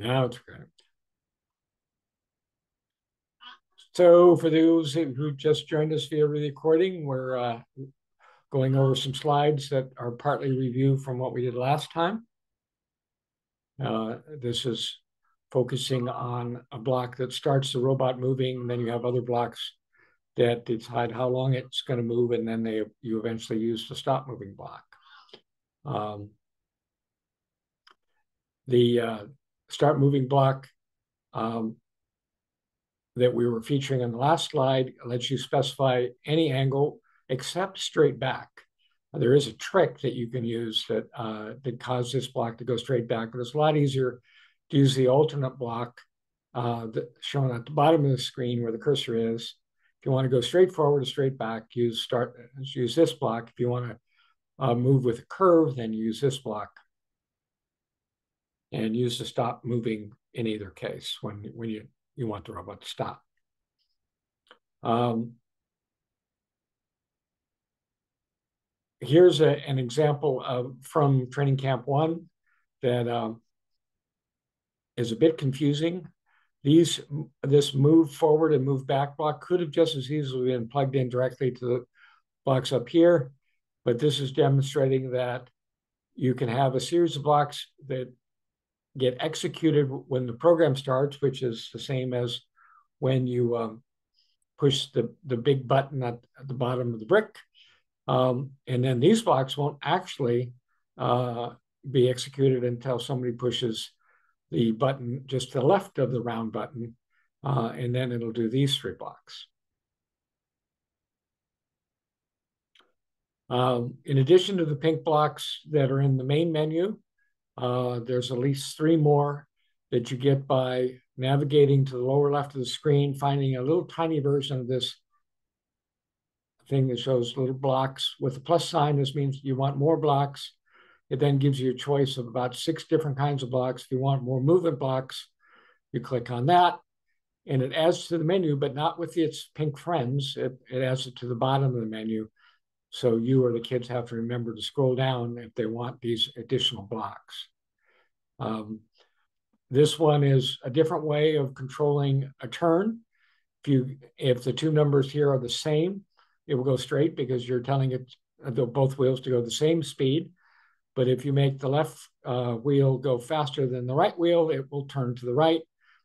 Now it's recording. So for those who just joined us via recording, we're uh, going over some slides that are partly review from what we did last time. Uh, this is focusing on a block that starts the robot moving, then you have other blocks that decide how long it's going to move, and then they you eventually use the stop moving block. Um, the uh, start moving block um, that we were featuring on the last slide lets you specify any angle except straight back. There is a trick that you can use that uh, that causes this block to go straight back, but it's a lot easier to use the alternate block uh, that shown at the bottom of the screen where the cursor is. If you want to go straight forward or straight back, use start use this block. If you want to uh, move with a curve, then use this block and use the stop moving in either case when, when you, you want the robot to stop. Um, here's a, an example of from training camp one that um, is a bit confusing. These this move forward and move back block could have just as easily been plugged in directly to the blocks up here, but this is demonstrating that you can have a series of blocks that get executed when the program starts, which is the same as when you um, push the, the big button at, at, the bottom of the brick. Um, and then these blocks won't actually uh, be executed until somebody pushes the button just to the left of the round button, uh, and then it'll do these three blocks. Um, in addition to the pink blocks that are in the main menu, uh, there's at least three more that you get by navigating to the lower left of the screen, finding a little tiny version of this thing that shows little blocks with a plus sign. This means you want more blocks. It then gives you a choice of about six different kinds of blocks. If you want more movement blocks, you click on that and it adds to the menu, but not with its pink friends. It, it adds it to the bottom of the menu. So you or the kids have to remember to scroll down if they want these additional blocks. Um, this one is a different way of controlling a turn. If you if the two numbers here are the same, it will go straight because you're telling it the, both wheels to go the same speed. But if you make the left uh, wheel go faster than the right wheel, it will turn to the right.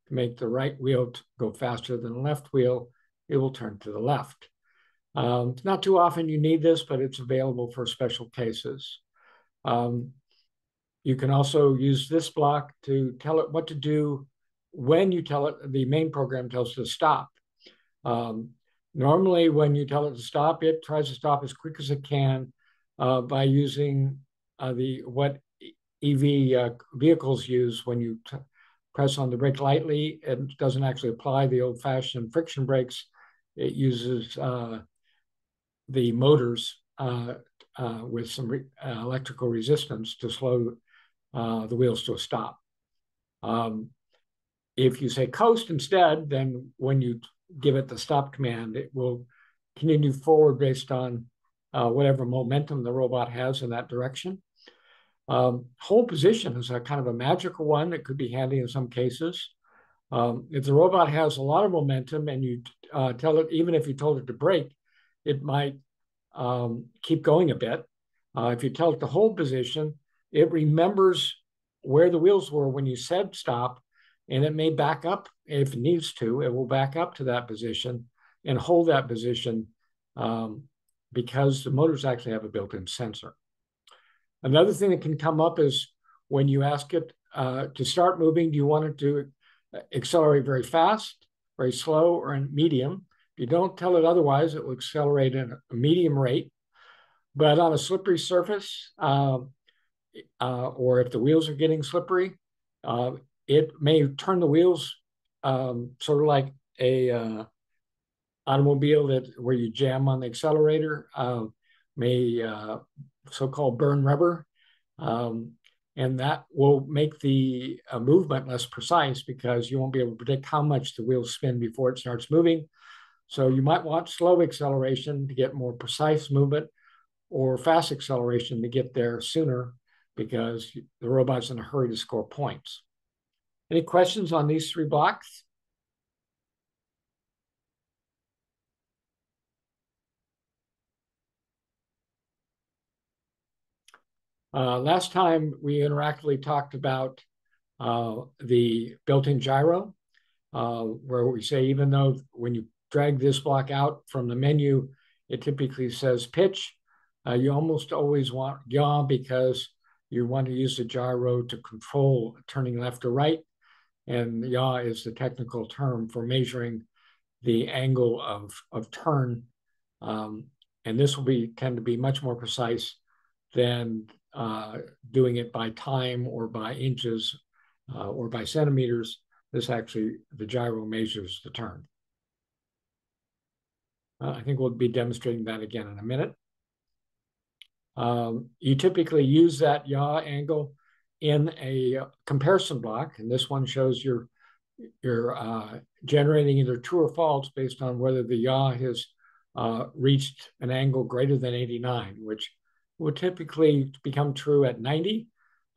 To make the right wheel go faster than the left wheel, it will turn to the left. Um, not too often you need this, but it's available for special cases. Um, you can also use this block to tell it what to do when you tell it, the main program tells it to stop. Um, normally, when you tell it to stop, it tries to stop as quick as it can uh, by using uh, the what EV uh, vehicles use when you press on the brake lightly. It doesn't actually apply the old-fashioned friction brakes. It uses uh, the motors uh, uh, with some re uh, electrical resistance to slow uh, the wheels to a stop. Um, if you say coast instead, then when you give it the stop command, it will continue forward based on uh, whatever momentum the robot has in that direction. Um, hold position is a kind of a magical one that could be handy in some cases. Um, if the robot has a lot of momentum and you uh, tell it, even if you told it to brake, it might um, keep going a bit. Uh, if you tell it to hold position, it remembers where the wheels were when you said stop, and it may back up if it needs to. It will back up to that position and hold that position um, because the motors actually have a built-in sensor. Another thing that can come up is when you ask it uh, to start moving, do you want it to accelerate very fast, very slow, or in medium? If you don't tell it otherwise, it will accelerate at a medium rate. But on a slippery surface, uh, uh, or if the wheels are getting slippery, uh, it may turn the wheels um, sort of like a uh, automobile that where you jam on the accelerator uh, may uh, so-called burn rubber. Um, and that will make the uh, movement less precise because you won't be able to predict how much the wheels spin before it starts moving. So you might want slow acceleration to get more precise movement or fast acceleration to get there sooner because the robot's in a hurry to score points. Any questions on these three blocks? Uh, last time we interactively talked about uh, the built-in gyro, uh, where we say even though when you drag this block out from the menu, it typically says pitch, uh, you almost always want yaw because you want to use the gyro to control turning left or right. And yaw is the technical term for measuring the angle of, of turn. Um, and this will be tend to be much more precise than uh, doing it by time or by inches uh, or by centimeters. This actually, the gyro measures the turn. Uh, I think we'll be demonstrating that again in a minute. Um, you typically use that yaw angle in a comparison block, and this one shows you're, you're uh, generating either true or false based on whether the yaw has uh, reached an angle greater than 89, which would typically become true at 90.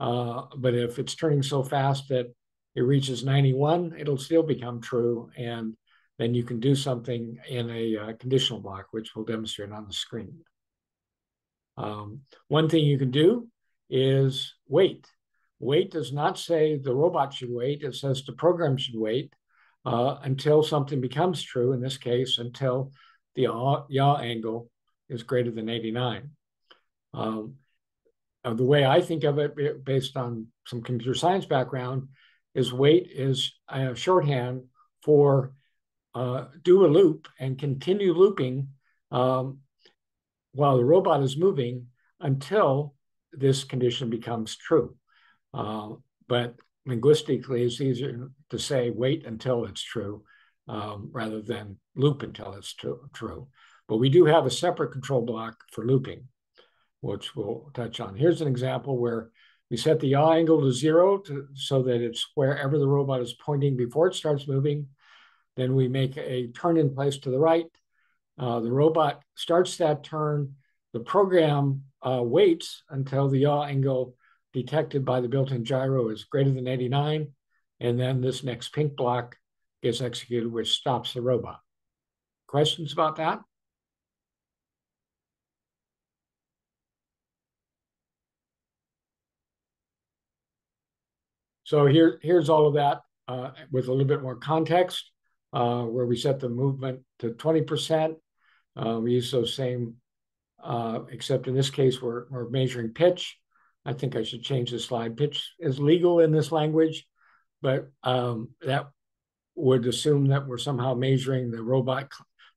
Uh, but if it's turning so fast that it reaches 91, it'll still become true. And then you can do something in a uh, conditional block, which we'll demonstrate on the screen. Um, one thing you can do is wait. Wait does not say the robot should wait. It says the program should wait uh, until something becomes true, in this case, until the yaw angle is greater than 89. Um, uh, the way I think of it, based on some computer science background, is wait is a shorthand for uh, do a loop and continue looping um, while the robot is moving until this condition becomes true. Uh, but linguistically, it's easier to say wait until it's true um, rather than loop until it's true. But we do have a separate control block for looping which we'll touch on. Here's an example where we set the yaw angle to zero to, so that it's wherever the robot is pointing before it starts moving. Then we make a turn in place to the right. Uh, the robot starts that turn. The program uh, waits until the yaw angle detected by the built-in gyro is greater than 89. And then this next pink block gets executed, which stops the robot. Questions about that? So here, here's all of that uh, with a little bit more context, uh, where we set the movement to 20%. Uh, we use those same, uh, except in this case, we're, we're measuring pitch. I think I should change the slide. Pitch is legal in this language, but um, that would assume that we're somehow measuring the robot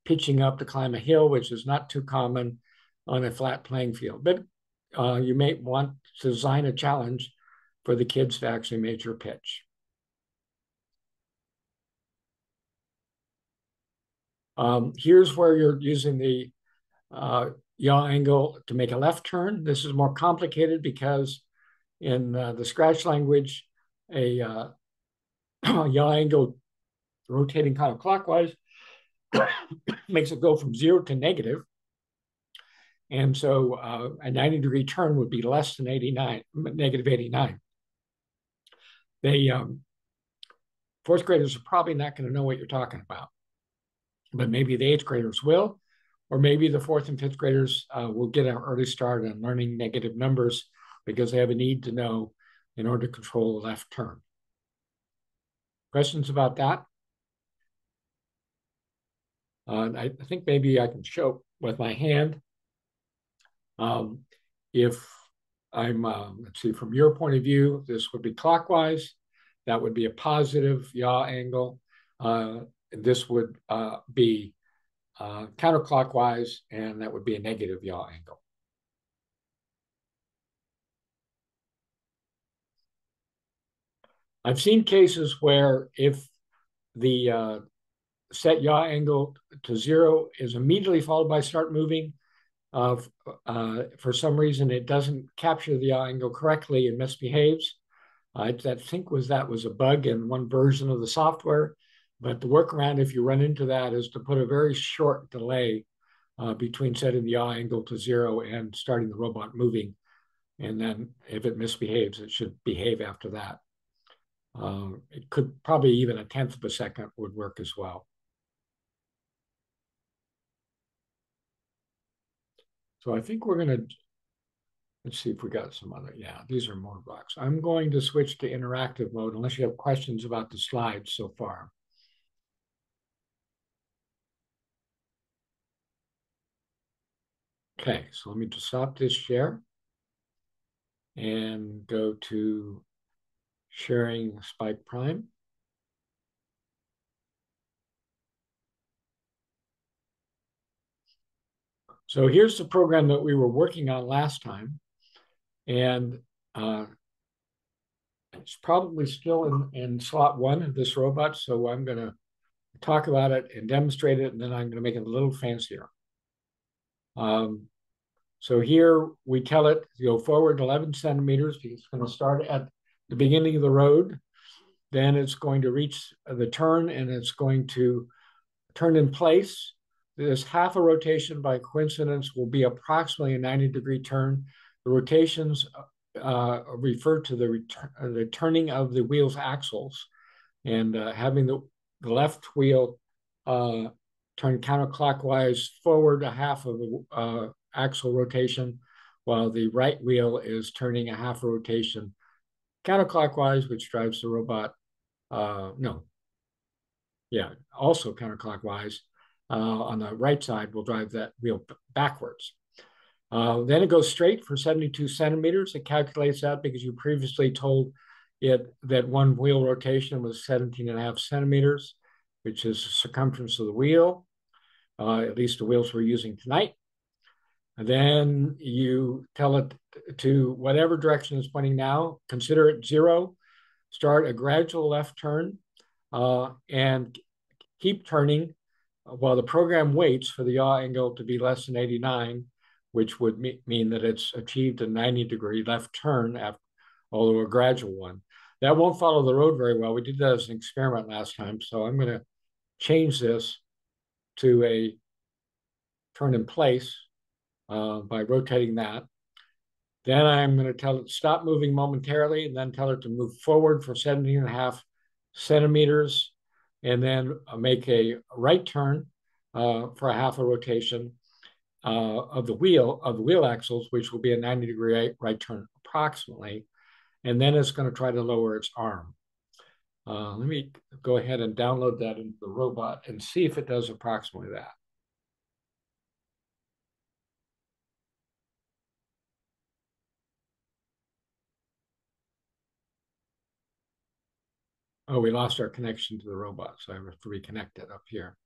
pitching up to climb a hill, which is not too common on a flat playing field. But uh, you may want to design a challenge for the kids to actually measure pitch. Um, here's where you're using the uh, yaw angle to make a left turn. This is more complicated because in uh, the Scratch language, a uh, yaw angle rotating counterclockwise makes it go from zero to negative. And so uh, a 90 degree turn would be less than 89, negative 89 they um, fourth graders are probably not going to know what you're talking about, but maybe the eighth graders will, or maybe the fourth and fifth graders uh, will get an early start on learning negative numbers because they have a need to know in order to control a left turn. Questions about that? Uh, I, I, think maybe I can show with my hand. Um, if I'm, uh, let's see, from your point of view, this would be clockwise. That would be a positive yaw angle. Uh, this would uh, be uh, counterclockwise, and that would be a negative yaw angle. I've seen cases where if the uh, set yaw angle to zero is immediately followed by start moving, uh, uh, for some reason it doesn't capture the yaw angle correctly and misbehaves. I, I think was that was a bug in one version of the software, but the workaround if you run into that is to put a very short delay uh, between setting the yaw angle to zero and starting the robot moving. And then if it misbehaves, it should behave after that. Uh, it could probably even a tenth of a second would work as well. So I think we're going to, let's see if we got some other, yeah, these are more blocks. I'm going to switch to interactive mode unless you have questions about the slides so far. Okay, so let me just stop this share and go to sharing Spike Prime. So here's the program that we were working on last time. And uh, it's probably still in, in slot one of this robot. So I'm going to talk about it and demonstrate it, and then I'm going to make it a little fancier. Um, so here we tell it to go forward 11 centimeters. It's going to start at the beginning of the road. Then it's going to reach the turn and it's going to turn in place. This half a rotation by coincidence will be approximately a 90 degree turn. The rotations uh, refer to the, the turning of the wheel's axles and uh, having the, the left wheel uh, turn counterclockwise forward a half of uh, axle rotation, while the right wheel is turning a half a rotation counterclockwise, which drives the robot, uh, no, yeah, also counterclockwise. Uh, on the right side, will drive that wheel backwards. Uh, then it goes straight for 72 centimeters. It calculates that because you previously told it that one wheel rotation was 17 and a half centimeters, which is the circumference of the wheel, uh, at least the wheels we're using tonight. Then you tell it to whatever direction it's pointing now, consider it zero, start a gradual left turn, uh, and keep turning while the program waits for the yaw angle to be less than 89, which would me mean that it's achieved a 90 degree left turn, after, although a gradual one. That won't follow the road very well. We did that as an experiment last time, so I'm going to change this to a turn in place uh, by rotating that. Then I'm going to tell it stop moving momentarily and then tell it to move forward for 17 and a half centimeters and then make a right turn uh, for a half a rotation uh, of the wheel of the wheel axles, which will be a 90 degree right, right turn approximately. And then it's going to try to lower its arm. Uh, let me go ahead and download that into the robot and see if it does approximately that. Oh, we lost our connection to the robot, so I have to reconnect it up here.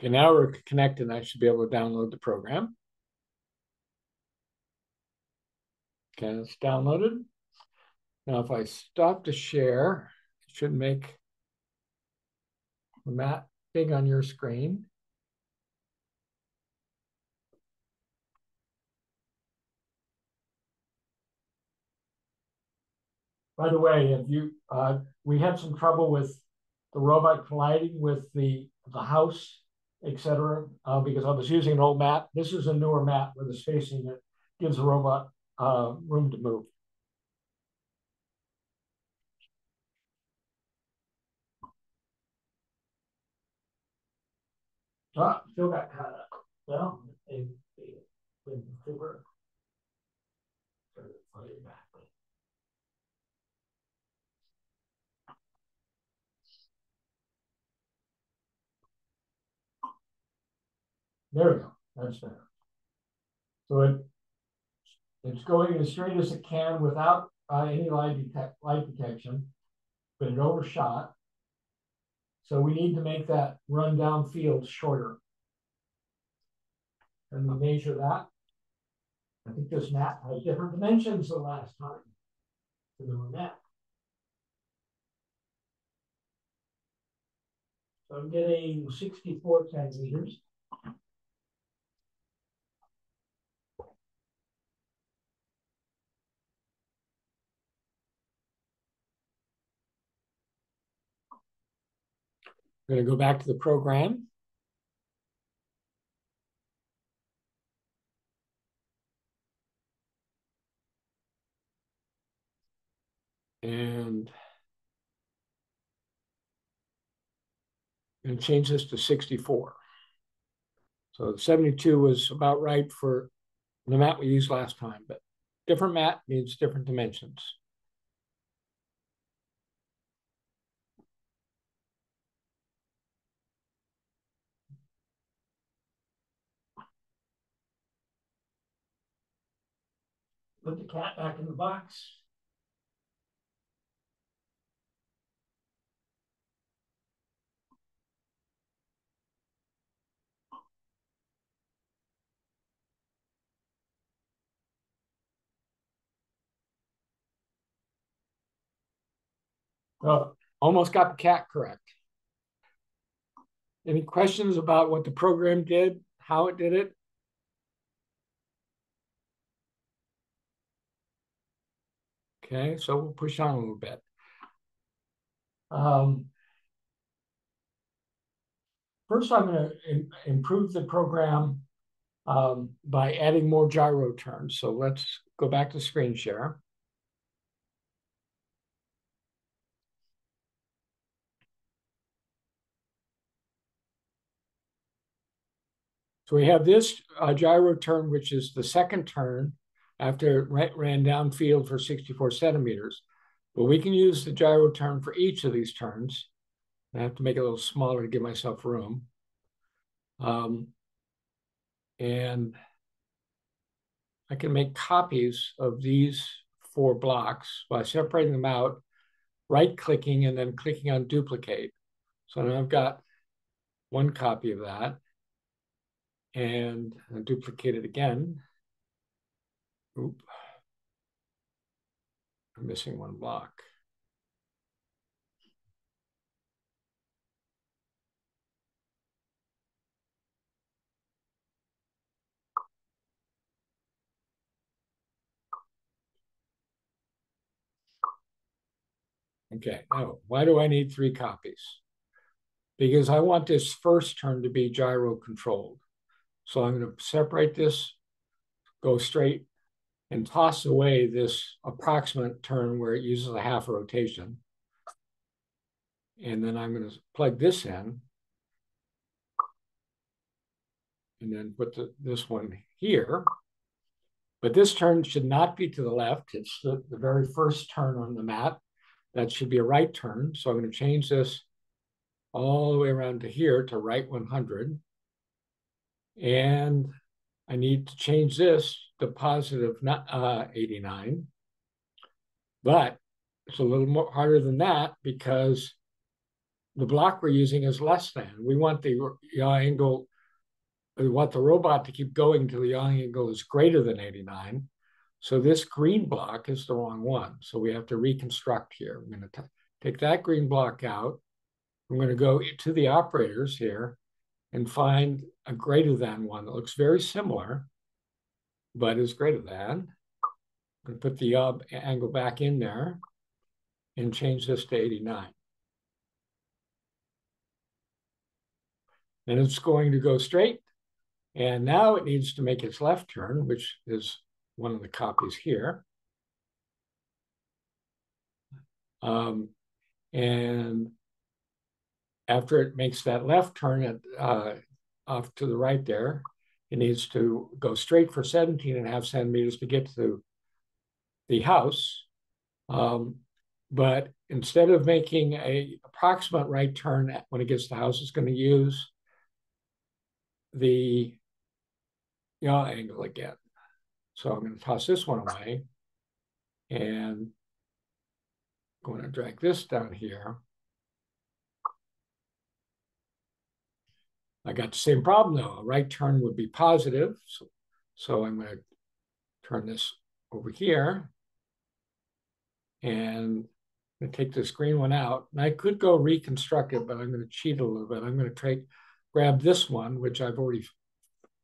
Okay, now we're connected. I should be able to download the program. Okay, it's downloaded. Now, if I stop to share, it should make the map big on your screen. By the way, if you uh, we had some trouble with the robot colliding with the the house etc. Uh, because I was using an old map. This is a newer map with a spacing that gives the robot uh, room to move. Ah, still got caught up. Well, they, they, they were. There we go. That's better. So it it's going as straight as it can without uh, any light, detect, light detection, but it overshot. So we need to make that run down field shorter. And we measure that. I think this map has different dimensions than last time. So the map. So I'm getting 64 centimeters. I'm going to go back to the program. And I'm going to change this to 64. So 72 was about right for the mat we used last time, but different mat means different dimensions. Put the cat back in the box. Oh, almost got the cat correct. Any questions about what the program did, how it did it? Okay, so we'll push on a little bit. Um, first, I'm going to improve the program um, by adding more gyro turns. So let's go back to screen share. So we have this uh, gyro turn, which is the second turn after it ran downfield for 64 centimeters. But we can use the gyro turn for each of these turns. I have to make it a little smaller to give myself room. Um, and I can make copies of these four blocks by separating them out, right-clicking, and then clicking on duplicate. So now I've got one copy of that and I duplicate it again. Oop. I'm missing one block. Okay, now why do I need three copies? Because I want this first turn to be gyro controlled. So I'm going to separate this, go straight, and toss away this approximate turn where it uses a half rotation. And then I'm going to plug this in. And then put the, this one here. But this turn should not be to the left. It's the, the very first turn on the mat. That should be a right turn. So I'm going to change this all the way around to here to right 100. And I need to change this to positive uh, 89. But it's a little more harder than that because the block we're using is less than. We want the yaw angle, we want the robot to keep going until the yaw angle is greater than 89. So this green block is the wrong one. So we have to reconstruct here. I'm going to take that green block out. I'm going to go to the operators here and find a greater than one that looks very similar, but is greater than. I'm going to put the uh, angle back in there and change this to 89. And it's going to go straight. And now it needs to make its left turn, which is one of the copies here. Um, and after it makes that left turn at, uh, off to the right there, it needs to go straight for 17 and a half centimeters to get to the house. Um, but instead of making a approximate right turn when it gets to the house, it's going to use the yaw angle again. So I'm going to toss this one away and I'm going to drag this down here. I got the same problem though. A right turn would be positive. So, so I'm going to turn this over here. And I'm going to take this green one out. And I could go reconstruct it, but I'm going to cheat a little bit. I'm going to take, grab this one, which I've already,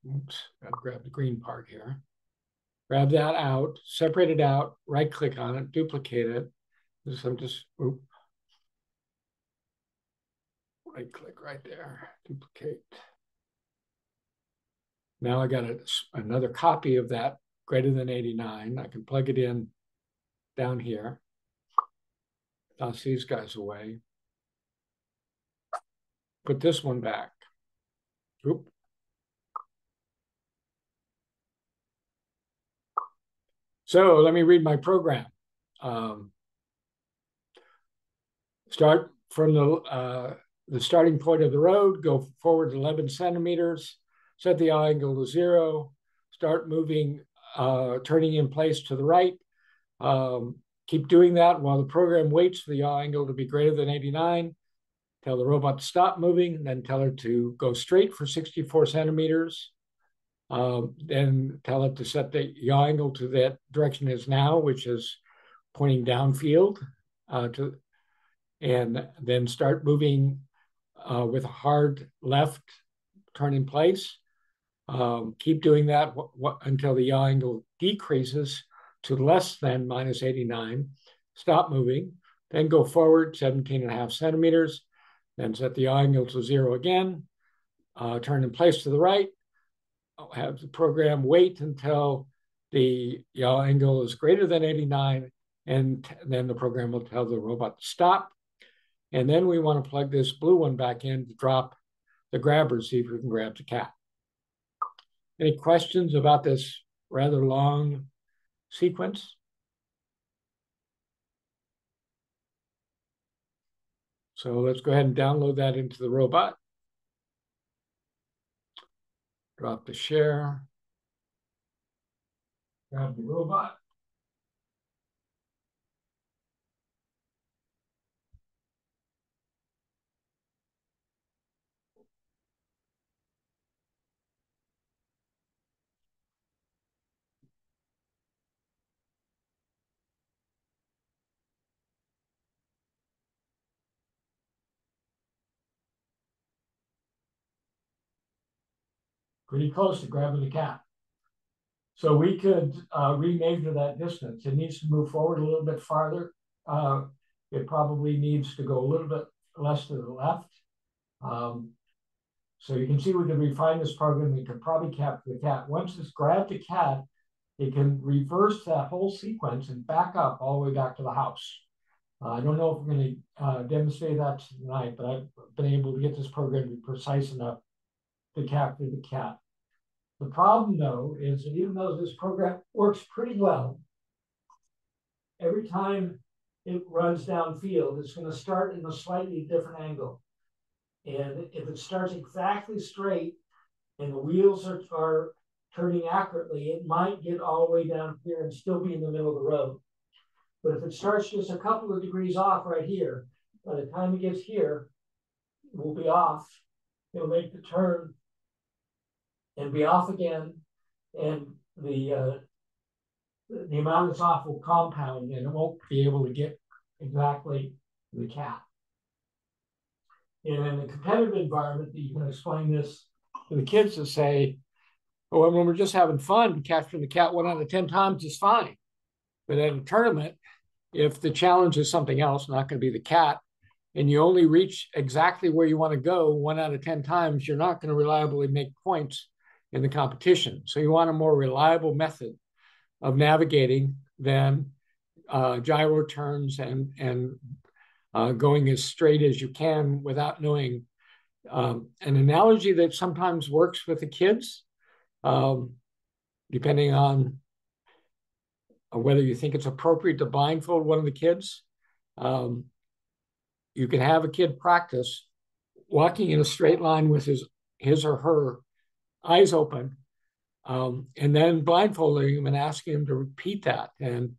oops, I've grabbed the green part here. Grab that out, separate it out, right click on it, duplicate it. I'm just, oops, right click right there, duplicate. Now I got a, another copy of that greater than 89. I can plug it in down here. Toss these guys away. Put this one back. Oop. So let me read my program. Um, start from the uh, the starting point of the road, go forward 11 centimeters, set the angle to zero, start moving, uh, turning in place to the right. Um, keep doing that while the program waits for the yaw angle to be greater than 89. Tell the robot to stop moving, then tell her to go straight for 64 centimeters. Um, then tell it to set the yaw angle to that direction is now, which is pointing downfield uh, to, and then start moving uh, with a hard left turn in place. Um, keep doing that until the yaw angle decreases to less than minus 89. Stop moving, then go forward 17 and a half centimeters, then set the yaw angle to zero again, uh, turn in place to the right, have the program wait until the yaw angle is greater than 89, and then the program will tell the robot to stop. And then we want to plug this blue one back in to drop the grabber, see if we can grab the cat. Any questions about this rather long sequence? So let's go ahead and download that into the robot. Drop the share. Grab the robot. Pretty close to grabbing the cat. So we could uh, remeasure that distance. It needs to move forward a little bit farther. Uh, it probably needs to go a little bit less to the left. Um, so you can see we can refine this program. We can probably capture the cat. Once it's grabbed the cat, it can reverse that whole sequence and back up all the way back to the house. Uh, I don't know if we're going to uh, demonstrate that tonight, but I've been able to get this program to be precise enough to capture the cat. The problem, though, is that even though this program works pretty well, every time it runs downfield, it's going to start in a slightly different angle. And if it starts exactly straight and the wheels are, are turning accurately, it might get all the way down here and still be in the middle of the road. But if it starts just a couple of degrees off right here, by the time it gets here, it will be off. It'll make the turn and be off again, and the uh, the amount that's off will compound, and it won't be able to get exactly the cat. And in a competitive environment, you can explain this to the kids to say, "Oh, when we're just having fun, capturing the cat one out of ten times is fine." But at a tournament, if the challenge is something else, not going to be the cat, and you only reach exactly where you want to go one out of 10 times, you're not going to reliably make points in the competition. So you want a more reliable method of navigating than uh, gyro turns and and uh, going as straight as you can without knowing. Um, an analogy that sometimes works with the kids, um, depending on whether you think it's appropriate to blindfold one of the kids. Um, you can have a kid practice walking in a straight line with his his or her eyes open, um, and then blindfolding him and asking him to repeat that. And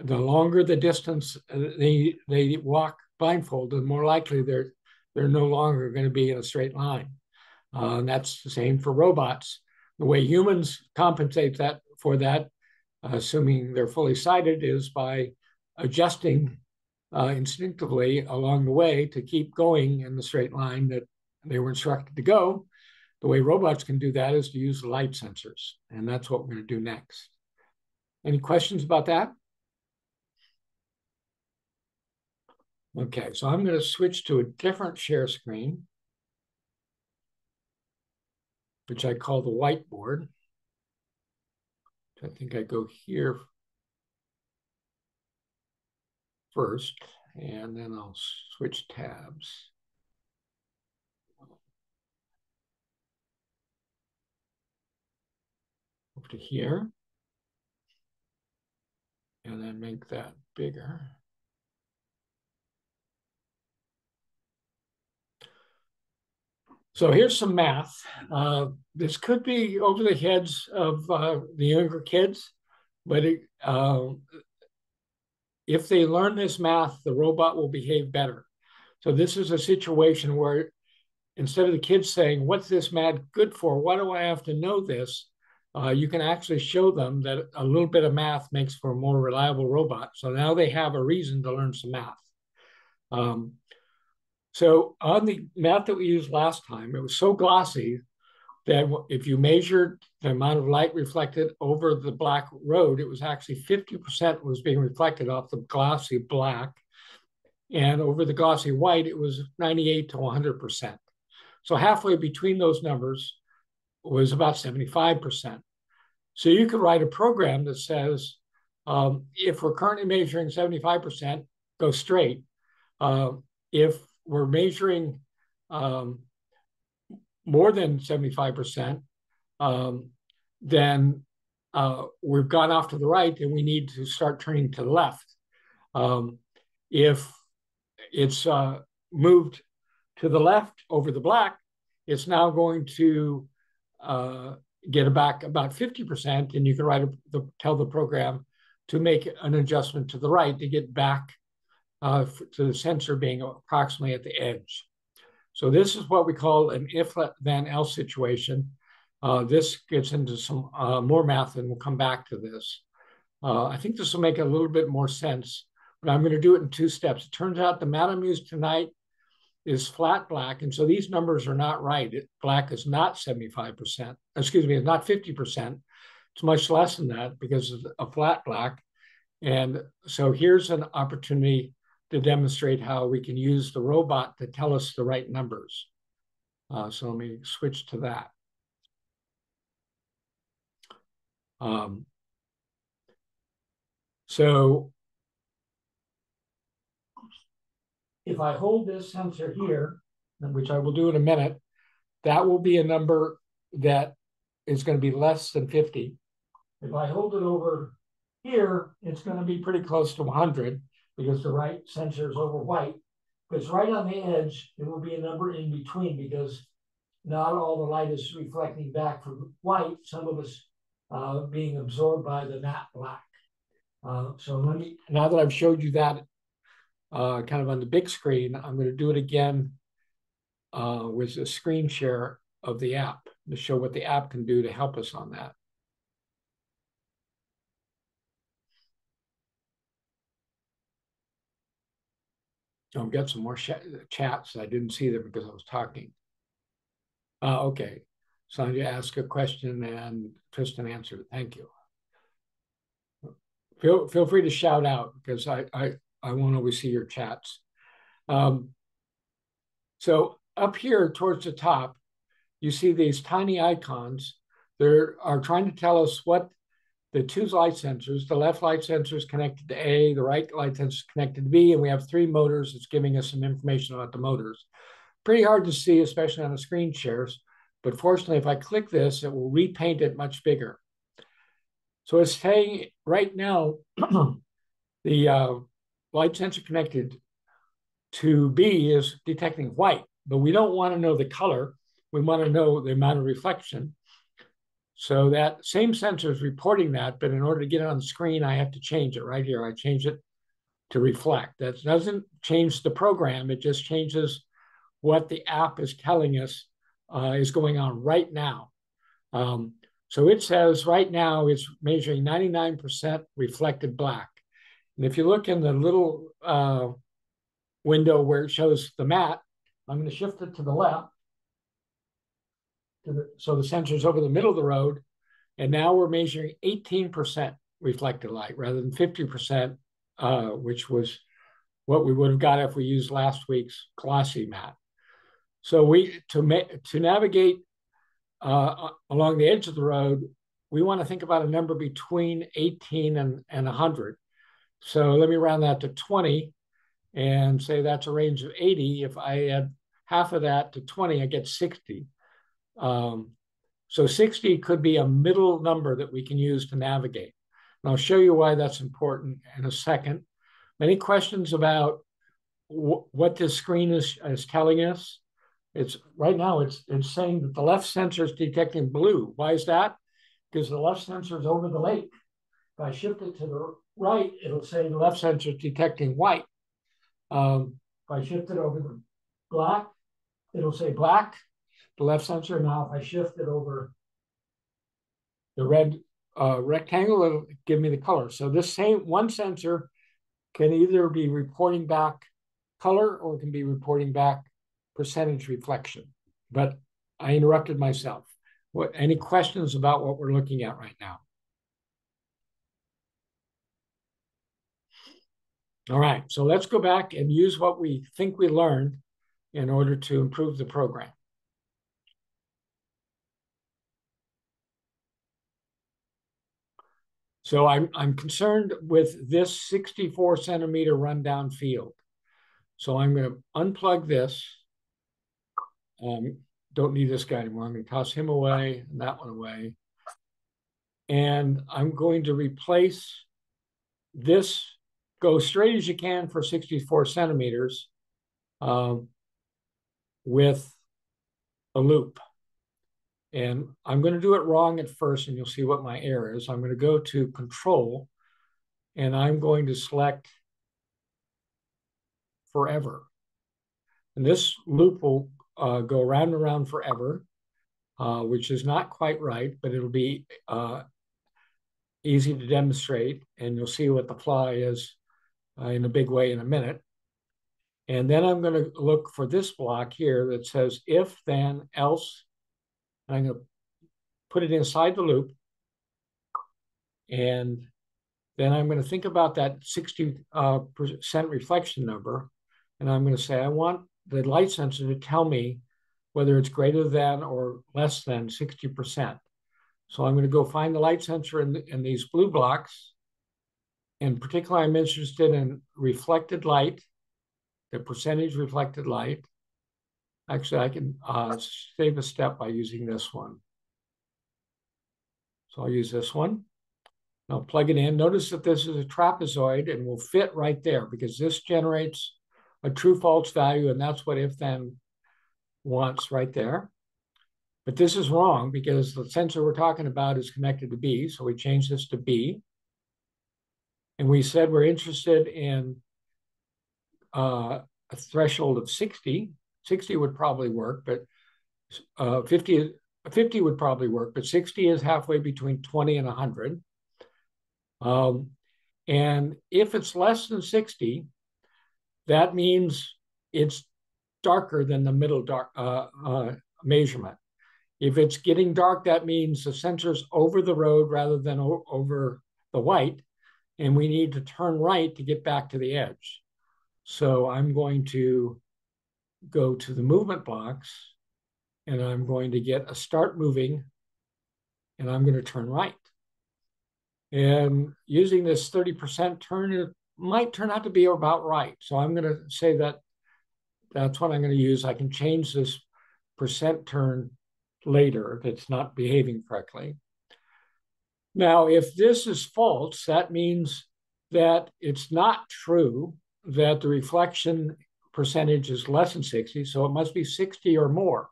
the longer the distance uh, they they walk blindfolded, the more likely they're they're no longer going to be in a straight line. Uh, and that's the same for robots. The way humans compensate that for that, assuming they're fully sighted, is by adjusting uh, instinctively along the way to keep going in the straight line that they were instructed to go. The way robots can do that is to use light sensors, and that's what we're going to do next. Any questions about that? Okay, so I'm going to switch to a different share screen, which I call the whiteboard. I think I go here first, and then I'll switch tabs. To here, and then make that bigger. So here's some math. Uh, this could be over the heads of uh, the younger kids, but it, uh, if they learn this math, the robot will behave better. So this is a situation where instead of the kids saying, what's this math good for? Why do I have to know this? Uh, you can actually show them that a little bit of math makes for a more reliable robot. So now they have a reason to learn some math. Um, so on the math that we used last time, it was so glossy that if you measured the amount of light reflected over the black road, it was actually 50% was being reflected off the glossy black. And over the glossy white, it was 98 to 100%. So halfway between those numbers was about 75%. So you could write a program that says, um, if we're currently measuring 75%, go straight. Uh, if we're measuring um, more than 75%, um, then uh, we've gone off to the right and we need to start turning to the left. Um, if it's uh, moved to the left over the black, it's now going to uh, get back about 50%, and you can write a, the, tell the program to make an adjustment to the right to get back uh, to the sensor being approximately at the edge. So this is what we call an if then else situation. Uh, this gets into some uh, more math and we'll come back to this. Uh, I think this will make a little bit more sense, but I'm going to do it in two steps. It turns out the mat I'm used tonight is flat black, and so these numbers are not right. Black is not 75%, excuse me, it's not 50%. It's much less than that because of a flat black. And so here's an opportunity to demonstrate how we can use the robot to tell us the right numbers. Uh, so let me switch to that. Um, so if I hold this sensor here, which I will do in a minute, that will be a number that is going to be less than 50. If I hold it over here, it's going to be pretty close to 100 because the right sensor is over white. If it's right on the edge, it will be a number in between because not all the light is reflecting back from white. Some of it's uh, being absorbed by the matte black. Uh, so let me, now that I've showed you that uh, kind of on the big screen, I'm going to do it again uh, with a screen share of the app to show what the app can do to help us on that. I'll get some more chats. I didn't see them because I was talking. Uh, okay. Sandra asked a question and Tristan answered. Thank you. Feel, feel free to shout out because I, I, I won't always see your chats. Um, so up here towards the top, you see these tiny icons. They are trying to tell us what the two light sensors. The left light sensor is connected to A, the right light sensor is connected to B, and we have three motors. It's giving us some information about the motors. Pretty hard to see, especially on the screen shares. But fortunately, if I click this, it will repaint it much bigger. So it's saying right now, the uh, light sensor connected to B is detecting white, but we don't want to know the color. We want to know the amount of reflection. So that same sensor is reporting that, but in order to get it on the screen, I have to change it right here. I change it to reflect. That doesn't change the program. It just changes what the app is telling us uh, is going on right now. Um, so it says right now it's measuring 99% reflected black. And if you look in the little uh, window where it shows the mat, I'm going to shift it to the left the, so the sensor's over the middle of the road, and now we're measuring 18% reflected light rather than 50%, uh, which was what we would have got if we used last week's glossy mat. So we to to navigate uh, along the edge of the road, we want to think about a number between 18 and, and 100. So let me round that to 20 and say that's a range of 80. If I add half of that to 20, I get 60. Um, so 60 could be a middle number that we can use to navigate. And I'll show you why that's important in a second. Many questions about what this screen is, is telling us? It's right now it's it's saying that the left sensor is detecting blue. Why is that? Because the left sensor is over the lake. If I shift it to the right, it'll say the left sensor is detecting white. Um, if I shift it over the black, it'll say black, the left sensor. Now, if I shift it over the red uh, rectangle, it'll give me the color. So this same one sensor can either be reporting back color or it can be reporting back percentage reflection. But I interrupted myself. What, any questions about what we're looking at right now? All right, so let's go back and use what we think we learned in order to improve the program. So I'm, I'm concerned with this 64 centimeter rundown field. So I'm going to unplug this. Um, don't need this guy anymore. I'm going to toss him away and that one away. And I'm going to replace this, go straight as you can for 64 centimeters um, with a loop. And I'm going to do it wrong at first, and you'll see what my error is. I'm going to go to Control, and I'm going to select Forever. And this loop will uh, go around and around forever, uh, which is not quite right, but it'll be uh, easy to demonstrate, and you'll see what the flaw is uh, in a big way in a minute. And then I'm going to look for this block here that says if, then, else, And I'm going to put it inside the loop. And then I'm going to think about that 60% uh, reflection number. And I'm going to say, I want the light sensor to tell me whether it's greater than or less than 60%. So I'm going to go find the light sensor in, in these blue blocks. In particular, I'm interested in reflected light, the percentage reflected light. Actually, I can uh, save a step by using this one. So I'll use this one. I'll plug it in. Notice that this is a trapezoid and will fit right there because this generates a true false value, and that's what if then wants right there. But this is wrong because the sensor we're talking about is connected to B. So we change this to B. And we said we're interested in uh, a threshold of 60. 60 would probably work, but uh, 50, 50 would probably work, but 60 is halfway between 20 and 100. Um, and if it's less than 60, that means it's darker than the middle dark uh, uh, measurement. If it's getting dark, that means the sensor's over the road rather than over the white, and we need to turn right to get back to the edge. So I'm going to go to the movement box and I'm going to get a start moving and I'm going to turn right. And using this 30% turn, it might turn out to be about right. So I'm going to say that that's what I'm going to use. I can change this percent turn later if it's not behaving correctly. Now, if this is false, that means that it's not true that the reflection percentage is less than 60, so it must be 60 or more.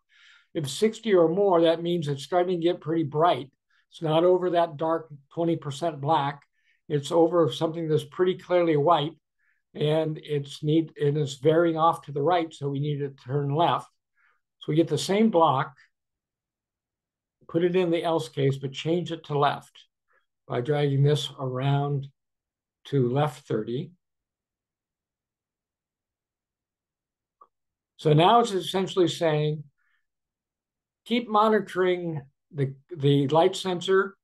If 60 or more, that means it's starting to get pretty bright. It's not over that dark 20% black. It's over something that's pretty clearly white, and it's need and it's veering off to the right, so we need to turn left. So we get the same block, put it in the else case, but change it to left by dragging this around to left 30. So now it's essentially saying, keep monitoring the, the light sensor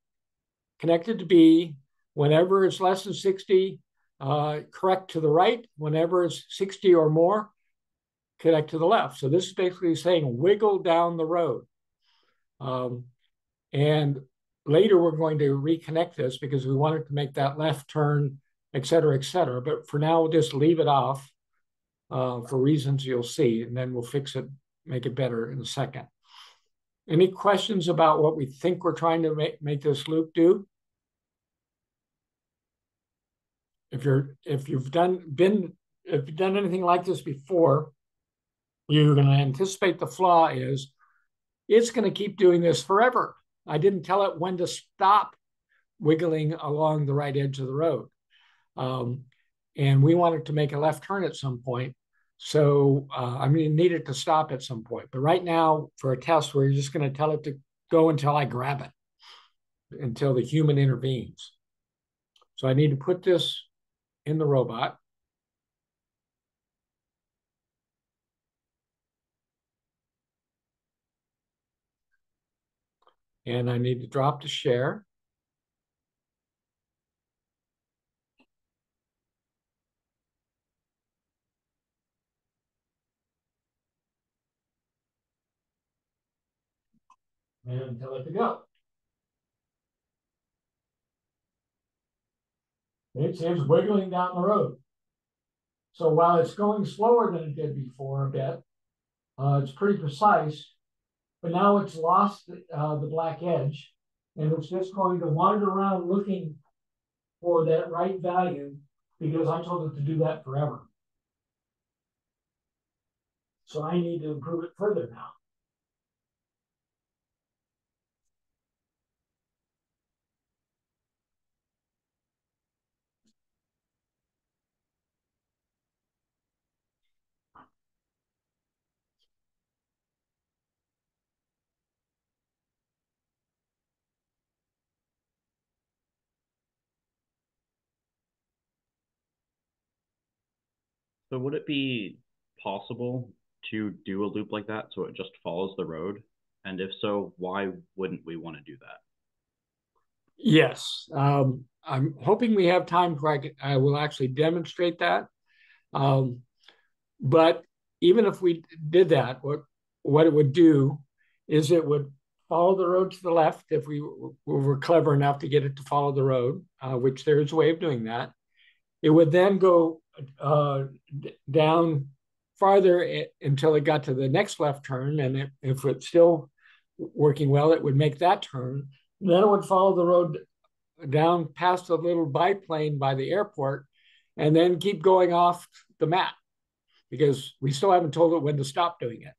connected to B. Whenever it's less than 60, uh, correct to the right. Whenever it's 60 or more, connect to the left. So this is basically saying wiggle down the road. Um, and later we're going to reconnect this because we wanted to make that left turn, et cetera, et cetera. But for now, we'll just leave it off uh, for reasons you'll see, and then we'll fix it, make it better in a second. Any questions about what we think we're trying to make, make this loop do? If you're if you've done been if you've done anything like this before, you're going to anticipate the flaw is it's going to keep doing this forever. I didn't tell it when to stop wiggling along the right edge of the road. Um, and we wanted to make a left turn at some point. So, uh, I mean, it needed to stop at some point. But right now, for a test, we're just going to tell it to go until I grab it, until the human intervenes. So I need to put this in the robot. And I need to drop the share. and tell it to go. It is wiggling down the road. So while it's going slower than it did before a bit, uh, it's pretty precise, but now it's lost uh, the black edge and it's just going to wander around looking for that right value because I told it to do that forever. So I need to improve it further now. So would it be possible to do a loop like that so it just follows the road? And if so, why wouldn't we want to do that? Yes. Um, I'm hoping we have time where I, can, I will actually demonstrate that. Um, but even if we did that, what, what it would do is it would follow the road to the left if we were clever enough to get it to follow the road, uh, which there's a way of doing that. It would then go uh, down farther until it got to the next left turn. And it, if it's still working well, it would make that turn. Then it would follow the road down past the little biplane by the airport and then keep going off the map because we still haven't told it when to stop doing it.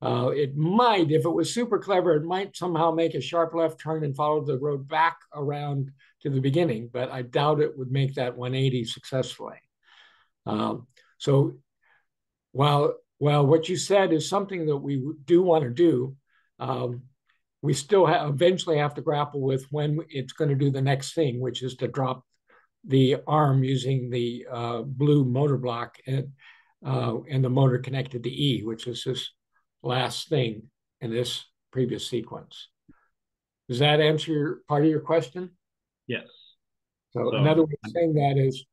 Uh, it might, if it was super clever, it might somehow make a sharp left turn and follow the road back around to the beginning, but I doubt it would make that 180 successfully. Um, so while while what you said is something that we do want to do, um, we still have, eventually have to grapple with when it's going to do the next thing, which is to drop the arm using the uh, blue motor block and uh, and the motor connected to E, which is this last thing in this previous sequence. Does that answer your part of your question? Yes. So, so another way of saying that is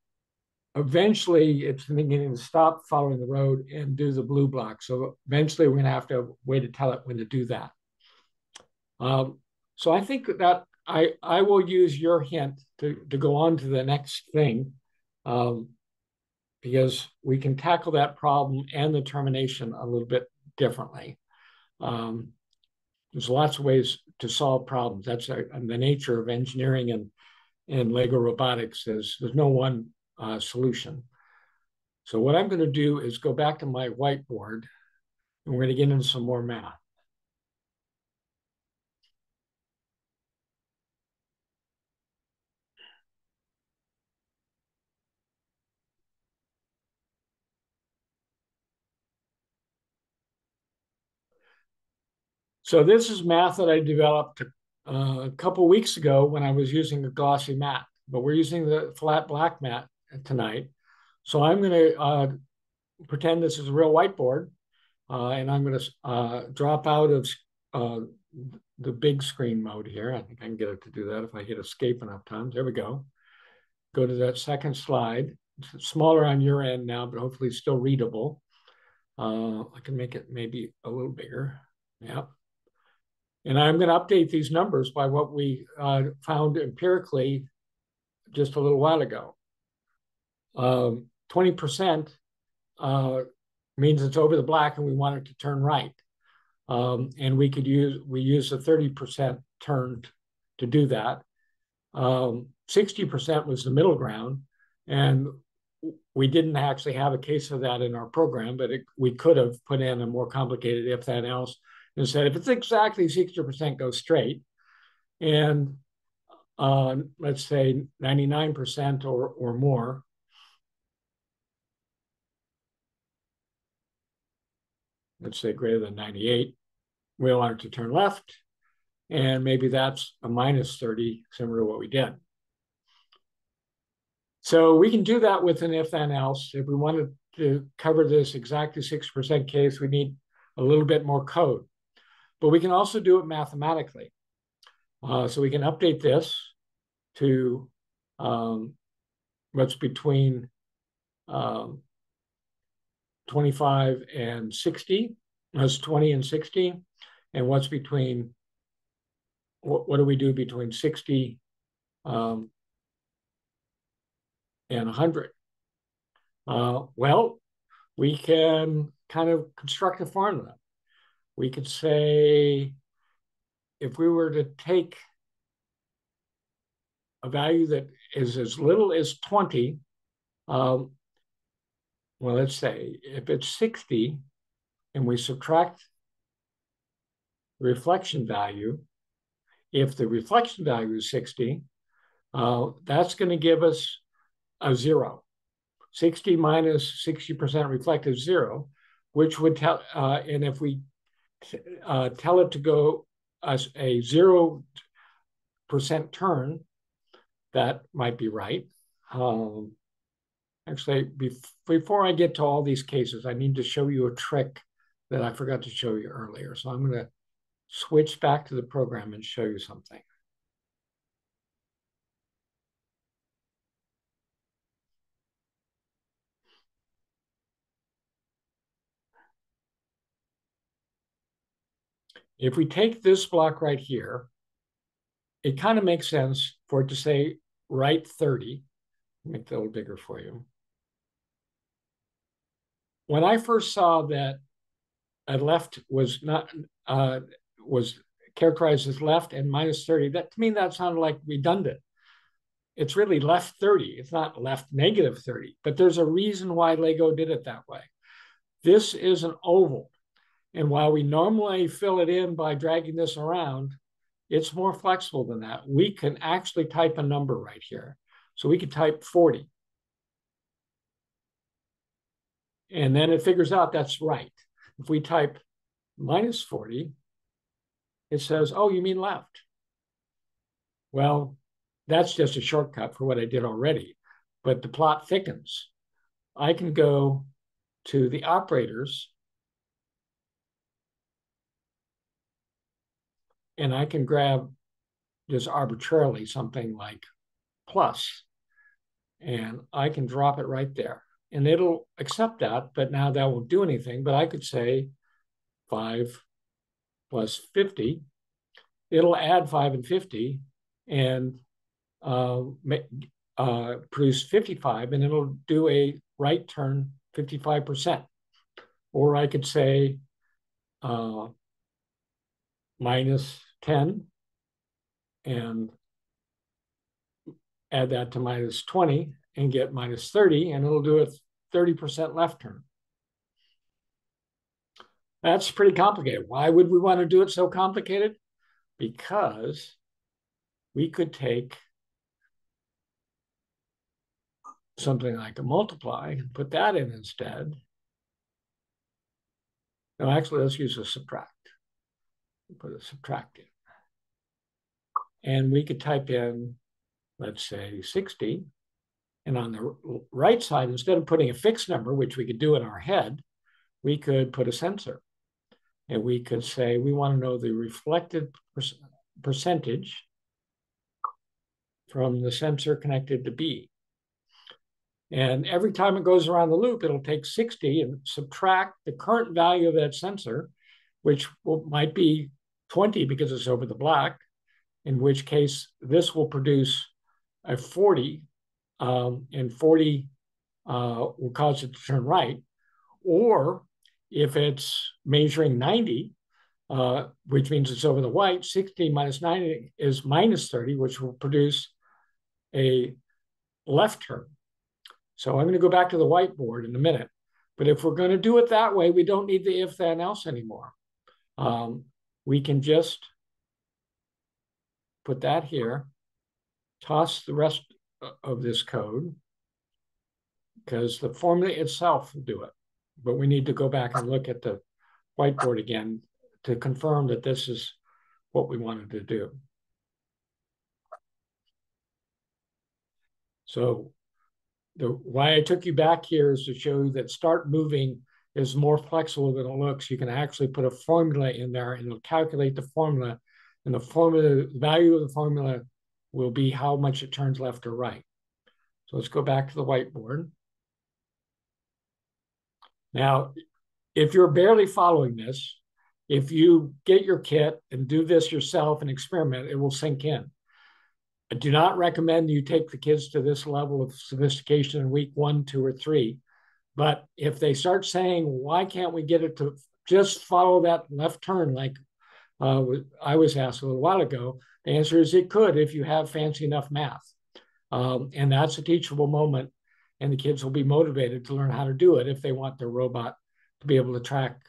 eventually it's beginning to stop following the road and do the blue block. So eventually we're going to have to wait to tell it when to do that. Um, so I think that I, I will use your hint to, to go on to the next thing um, because we can tackle that problem and the termination a little bit differently. Um, there's lots of ways to solve problems. That's a, the nature of engineering and, and Lego robotics is there's no one uh, solution. So what I'm going to do is go back to my whiteboard and we're going to get into some more math. So this is math that I developed uh, a couple weeks ago when I was using a glossy mat, but we're using the flat black mat tonight. So I'm going to uh, pretend this is a real whiteboard, uh, and I'm going to uh, drop out of uh, the big screen mode here. I think I can get it to do that if I hit escape enough times. There we go. go to that second slide. It's smaller on your end now, but hopefully still readable. Uh, I can make it maybe a little bigger. Yeah. And I'm going to update these numbers by what we uh, found empirically just a little while ago. Um, 20% uh, means it's over the black and we want it to turn right. Um, and we could use, we use a 30% turn to do that. Um, 60% was the middle ground. And we didn't actually have a case of that in our program, but it, we could have put in a more complicated if that else and said if it's exactly 60% go straight and uh, let's say 99% or, or more, let's say greater than 98, we want it to turn left. And maybe that's a minus 30, similar to what we did. So we can do that with an if then else. If we wanted to cover this exactly 6% case, we need a little bit more code. But we can also do it mathematically. Uh, so we can update this to um, what's between um, 25 and 60, that's 20 and 60, and what's between, what, what do we do between 60 um, and 100? Uh, well, we can kind of construct a formula. We could say if we were to take a value that is as little as 20, um, well, let's say if it's 60 and we subtract reflection value, if the reflection value is 60, uh, that's going to give us a zero. 60 minus 60% reflective zero, which would tell, uh, and if we uh, tell it to go as a zero percent turn, that might be right. Um, actually, before I get to all these cases, I need to show you a trick that I forgot to show you earlier. So I'm going to switch back to the program and show you something. If we take this block right here, it kind of makes sense for it to say right 30. Make that a little bigger for you. When I first saw that a left was not uh, was characterized as left and minus 30, that to me that sounded like redundant. It's really left 30. It's not left negative 30, but there's a reason why Lego did it that way. This is an oval. And while we normally fill it in by dragging this around, it's more flexible than that. We can actually type a number right here. So we could type 40. And then it figures out that's right. If we type minus 40, it says, oh, you mean left. Well, that's just a shortcut for what I did already, but the plot thickens. I can go to the operators and I can grab just arbitrarily something like plus, and I can drop it right there. And it'll accept that, but now that won't do anything. But I could say 5 plus 50. It'll add 5 and 50 and uh, uh, produce 55, and it'll do a right turn 55%. Or I could say uh, minus 10 and add that to minus 20 and get minus 30, and it'll do a 30% left turn. That's pretty complicated. Why would we want to do it so complicated? Because we could take something like a multiply and put that in instead. No, actually, let's use a subtract. Put a subtract in. And we could type in, let's say 60. And on the right side, instead of putting a fixed number, which we could do in our head, we could put a sensor. And we could say, we want to know the reflected percentage from the sensor connected to B. And every time it goes around the loop, it'll take 60 and subtract the current value of that sensor, which will, might be 20 because it's over the black, in which case this will produce a 40, um, and 40 uh, will cause it to turn right. Or if it's measuring 90, uh, which means it's over the white, 60 minus 90 is minus 30, which will produce a left turn. So I'm going to go back to the whiteboard in a minute. But if we're going to do it that way, we don't need the if then else anymore. Um, we can just put that here, toss the rest of this code because the formula itself will do it. But we need to go back and look at the whiteboard again to confirm that this is what we wanted to do. So the why I took you back here is to show you that start moving is more flexible than it looks. You can actually put a formula in there and it'll calculate the formula. And the formula, the value of the formula will be how much it turns left or right. So let's go back to the whiteboard. Now, if you're barely following this, if you get your kit and do this yourself and experiment, it will sink in. I do not recommend you take the kids to this level of sophistication in week one, two, or three. But if they start saying, why can't we get it to just follow that left turn like uh, I was asked a little while ago, the answer is it could if you have fancy enough math. Um, and that's a teachable moment. And the kids will be motivated to learn how to do it if they want their robot to be able to track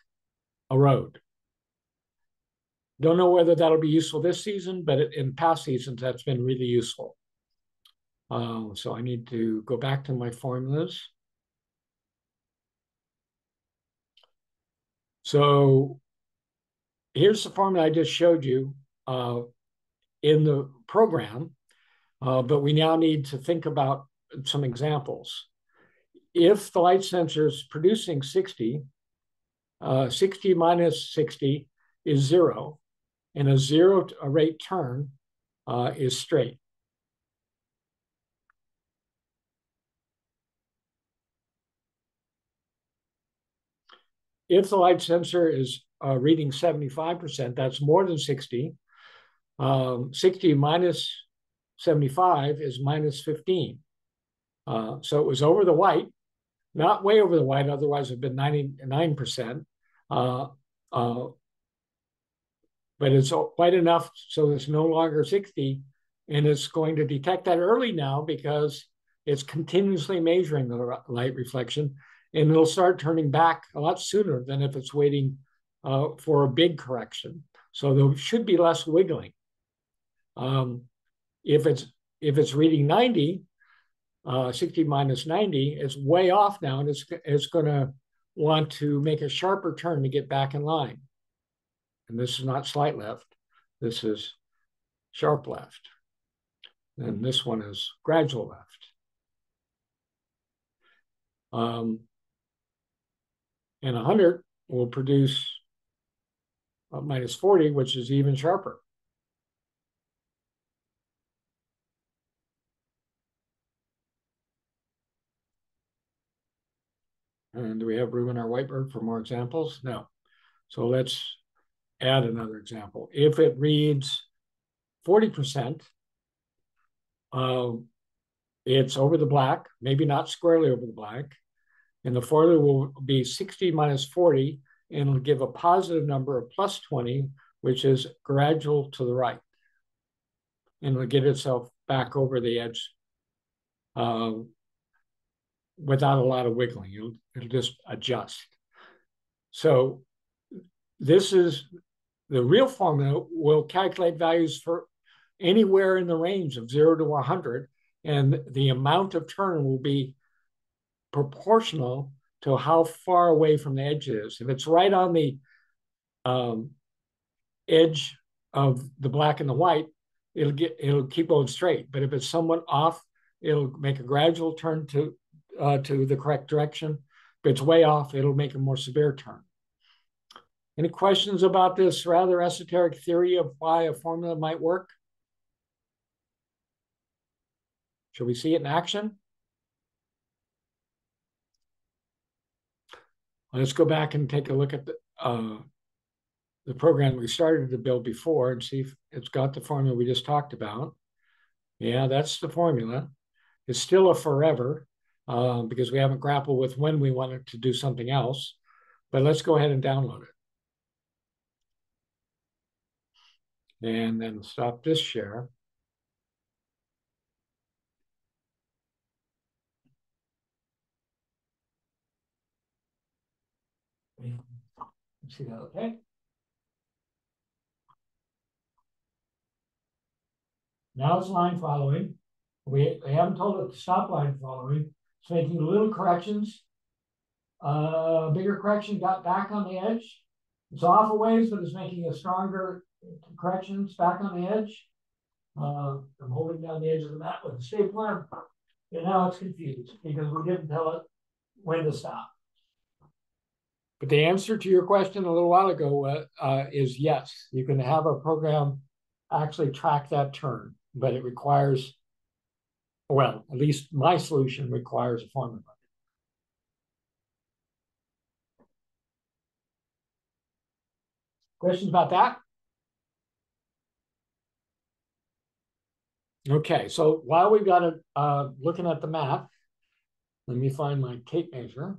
a road. Don't know whether that'll be useful this season, but in past seasons, that's been really useful. Uh, so I need to go back to my formulas. So here's the formula I just showed you uh, in the program, uh, but we now need to think about some examples. If the light sensor is producing 60, uh, 60 minus 60 is zero and a zero a rate turn uh, is straight. If the light sensor is uh, reading 75%, that's more than 60. Um, 60 minus 75 is minus 15. Uh, so it was over the white, not way over the white, otherwise it would have been 99%. Uh, uh, but it's quite enough so it's no longer 60 and it's going to detect that early now because it's continuously measuring the light reflection and it'll start turning back a lot sooner than if it's waiting uh, for a big correction so there should be less wiggling um, if it's if it's reading 90 uh, 60 minus 90 it's way off now and it's it's going to want to make a sharper turn to get back in line and this is not slight left, this is sharp left. And this one is gradual left. Um, and 100 will produce minus 40, which is even sharper. And do we have room in our whiteboard for more examples? No. So let's add another example. If it reads 40%, um, it's over the black, maybe not squarely over the black, and the formula will be 60 minus 40, and it'll give a positive number of plus 20, which is gradual to the right. And it'll get itself back over the edge uh, without a lot of wiggling. It'll, it'll just adjust. So this is the real formula will calculate values for anywhere in the range of zero to 100, and the amount of turn will be proportional to how far away from the edge it is. If it's right on the um, edge of the black and the white, it'll get it'll keep going straight. But if it's somewhat off, it'll make a gradual turn to uh, to the correct direction. If it's way off, it'll make a more severe turn. Any questions about this rather esoteric theory of why a formula might work? Shall we see it in action? Let's go back and take a look at the, uh, the program we started to build before and see if it's got the formula we just talked about. Yeah, that's the formula. It's still a forever uh, because we haven't grappled with when we want it to do something else. But let's go ahead and download it. And then stop this share. See that okay? Now it's line following. We, we haven't told it to stop line following. Making little corrections. Uh, bigger correction got back on the edge. It's off a ways, but it's making a stronger corrections back on the edge. Uh, I'm holding down the edge of the mat with a stapler. And now it's confused because we didn't tell it when to stop. But the answer to your question a little while ago uh, uh, is yes. You can have a program actually track that turn, but it requires, well, at least my solution requires a formula. Questions about that? Okay, so while we've got it uh, looking at the map, let me find my tape measure.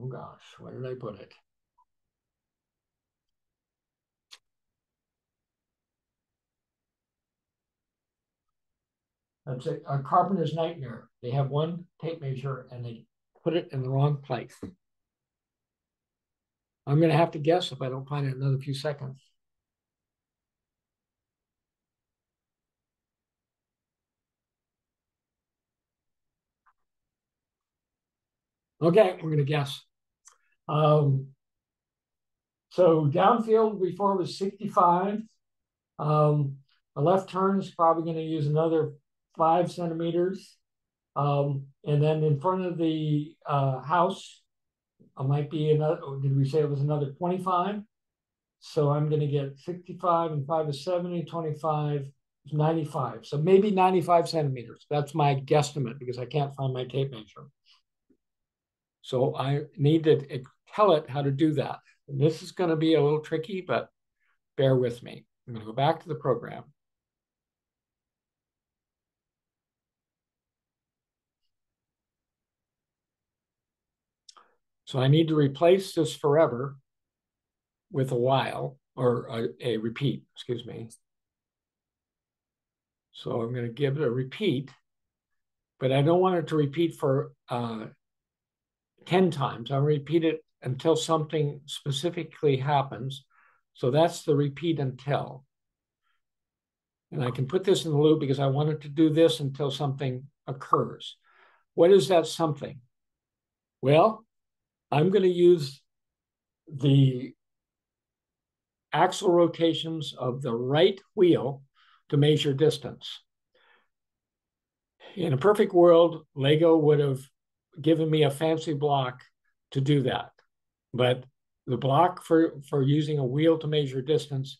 Oh gosh, where did I put it? That's a, a carpenter's nightmare. They have one tape measure and they put it in the wrong place. I'm going to have to guess if I don't find it in another few seconds. Okay, we're going to guess. Um, so downfield before was 65. Um, a left turn is probably going to use another five centimeters. Um, and then in front of the uh, house, I might be another, did we say it was another 25? So I'm going to get 65 and 5 is 70, 25 is 95. So maybe 95 centimeters. That's my guesstimate because I can't find my tape measure. So I need to tell it how to do that. And this is going to be a little tricky, but bear with me. I'm going to go back to the program. So I need to replace this forever with a while or a, a repeat, excuse me. So I'm going to give it a repeat, but I don't want it to repeat for uh, 10 times. I'll repeat it until something specifically happens. So that's the repeat until. And I can put this in the loop because I want it to do this until something occurs. What is that something? Well, I'm going to use the axle rotations of the right wheel to measure distance. In a perfect world, Lego would have given me a fancy block to do that. But the block for, for using a wheel to measure distance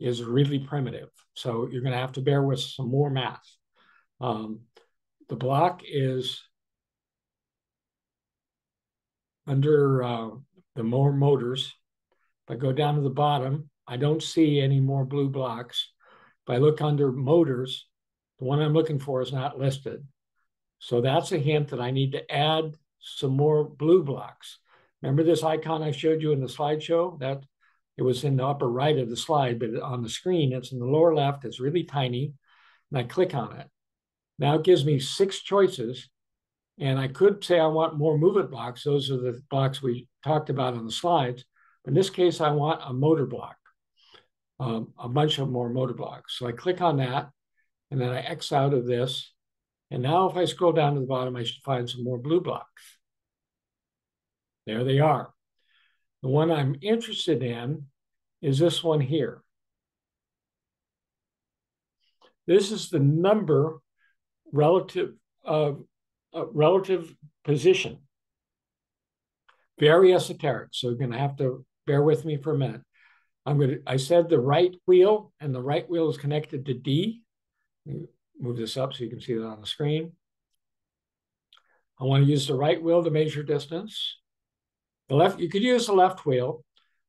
is really primitive. So you're going to have to bear with some more math. Um, the block is under uh, the more motors. If I go down to the bottom, I don't see any more blue blocks. If I look under motors, the one I'm looking for is not listed. So that's a hint that I need to add some more blue blocks. Remember this icon I showed you in the slideshow? That it was in the upper right of the slide, but on the screen, it's in the lower left. It's really tiny. And I click on it. Now it gives me six choices. And I could say I want more movement blocks. Those are the blocks we talked about on the slides. But in this case, I want a motor block, um, a bunch of more motor blocks. So I click on that, and then I X out of this. And now if I scroll down to the bottom, I should find some more blue blocks. There they are. The one I'm interested in is this one here. This is the number relative of relative position. Very esoteric, so you're going to have to bear with me for a minute. I'm going to, I said the right wheel, and the right wheel is connected to D move this up so you can see that on the screen. I want to use the right wheel to measure distance. The left, you could use the left wheel.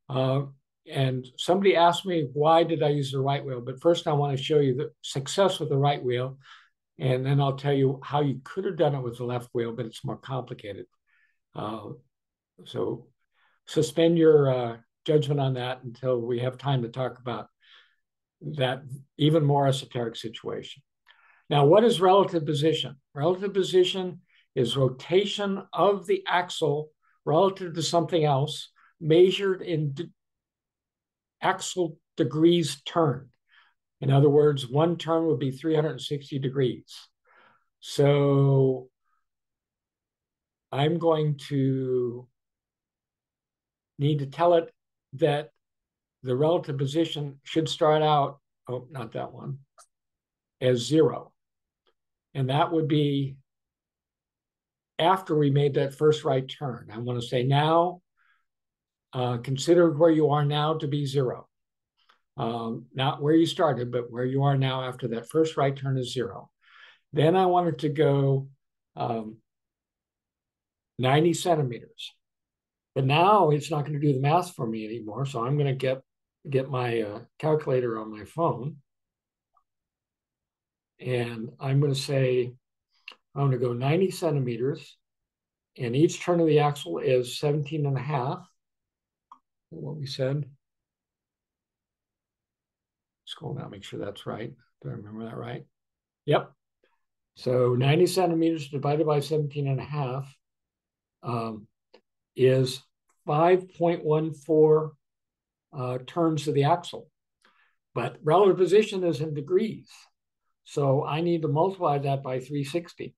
Uh, and somebody asked me, why did I use the right wheel? But first I want to show you the success with the right wheel. And then I'll tell you how you could have done it with the left wheel, but it's more complicated. Uh, so suspend your uh, judgment on that until we have time to talk about that even more esoteric situation. Now, what is relative position? Relative position is rotation of the axle relative to something else measured in axle degrees turned. In other words, one turn would be 360 degrees. So I'm going to need to tell it that the relative position should start out, oh, not that one, as zero. And that would be after we made that first right turn. I want to say now, uh, consider where you are now to be zero. Um, not where you started, but where you are now after that first right turn is zero. Then I wanted to go um, 90 centimeters. But now it's not going to do the math for me anymore. So I'm going to get get my uh, calculator on my phone. And I'm going to say, I'm going to go 90 centimeters. And each turn of the axle is 17 and a half. What we said. Scroll down, make sure that's right. Do I remember that right? Yep. So 90 centimeters divided by 17 and a half um, is 5.14 uh, turns of the axle. But relative position is in degrees. So I need to multiply that by 360.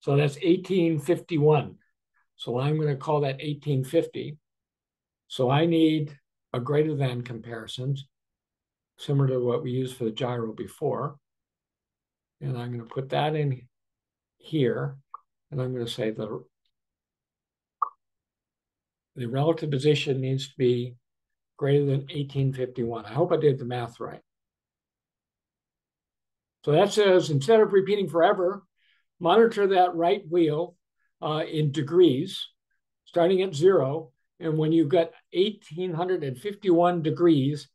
So that's 1851. So I'm going to call that 1850. So I need a greater than comparison, similar to what we used for the gyro before. And I'm going to put that in here. And I'm going to say the, the relative position needs to be greater than 1851. I hope I did the math right. So that says instead of repeating forever, monitor that right wheel uh, in degrees, starting at zero. And when you get 1851 degrees,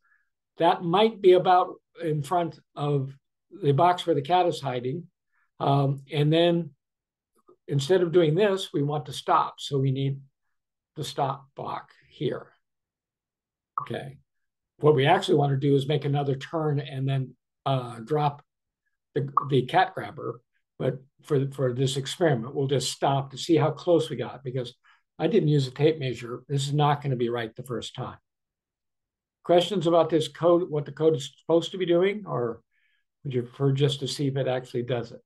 that might be about in front of the box where the cat is hiding. Um, and then instead of doing this, we want to stop. So we need the stop block here. Okay. What we actually want to do is make another turn and then uh, drop the, the cat grabber. But for, for this experiment, we'll just stop to see how close we got because I didn't use a tape measure. This is not going to be right the first time. Questions about this code, what the code is supposed to be doing, or would you prefer just to see if it actually does it?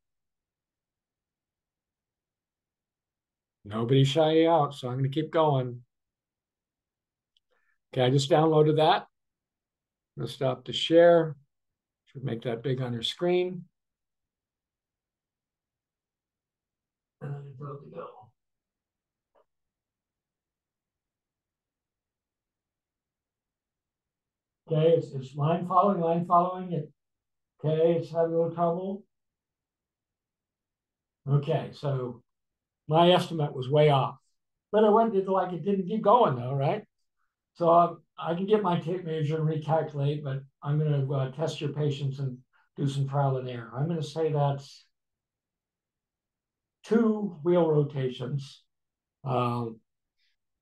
Nobody shy out, so I'm going to keep going. Okay, I just downloaded that. I'm going to stop the share. Should make that big on your screen. And then about to go. Okay, it's, it's line following, line following it. Okay, it's having a little trouble. Okay, so my estimate was way off. But it went like it didn't keep going though, right? So um, I can get my tape measure and recalculate, but I'm going to uh, test your patience and do some trial and error. I'm going to say that's two wheel rotations. Um,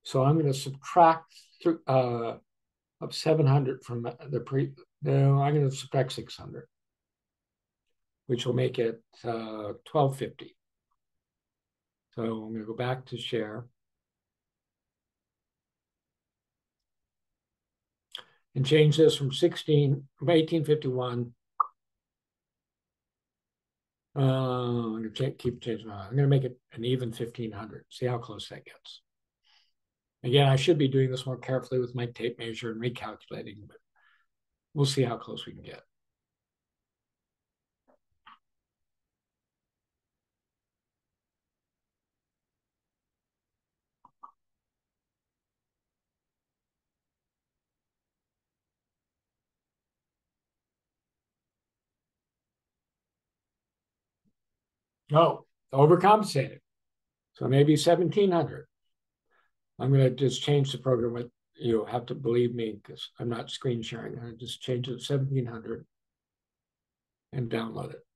so I'm going to subtract th- uh, of 700 from the pre. No, I'm going to subtract 600, which will make it uh, 1250. So I'm going to go back to share. And change this from 16, from 1851 uh, I'm going to keep changing. I'm going to make it an even 1500. See how close that gets. Again, I should be doing this more carefully with my tape measure and recalculating, but we'll see how close we can get. No, overcompensated. So maybe seventeen hundred. I'm gonna just change the program with, you have to believe me, because I'm not screen sharing. I just change it to seventeen hundred. And download it.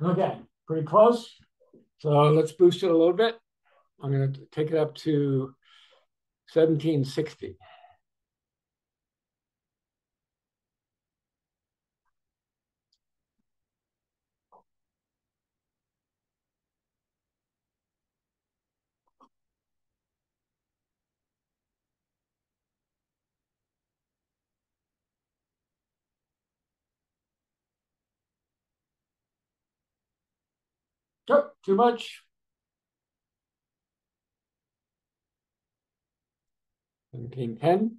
Okay, pretty close. So let's boost it a little bit. I'm going to take it up to 1760. too much? And king 10.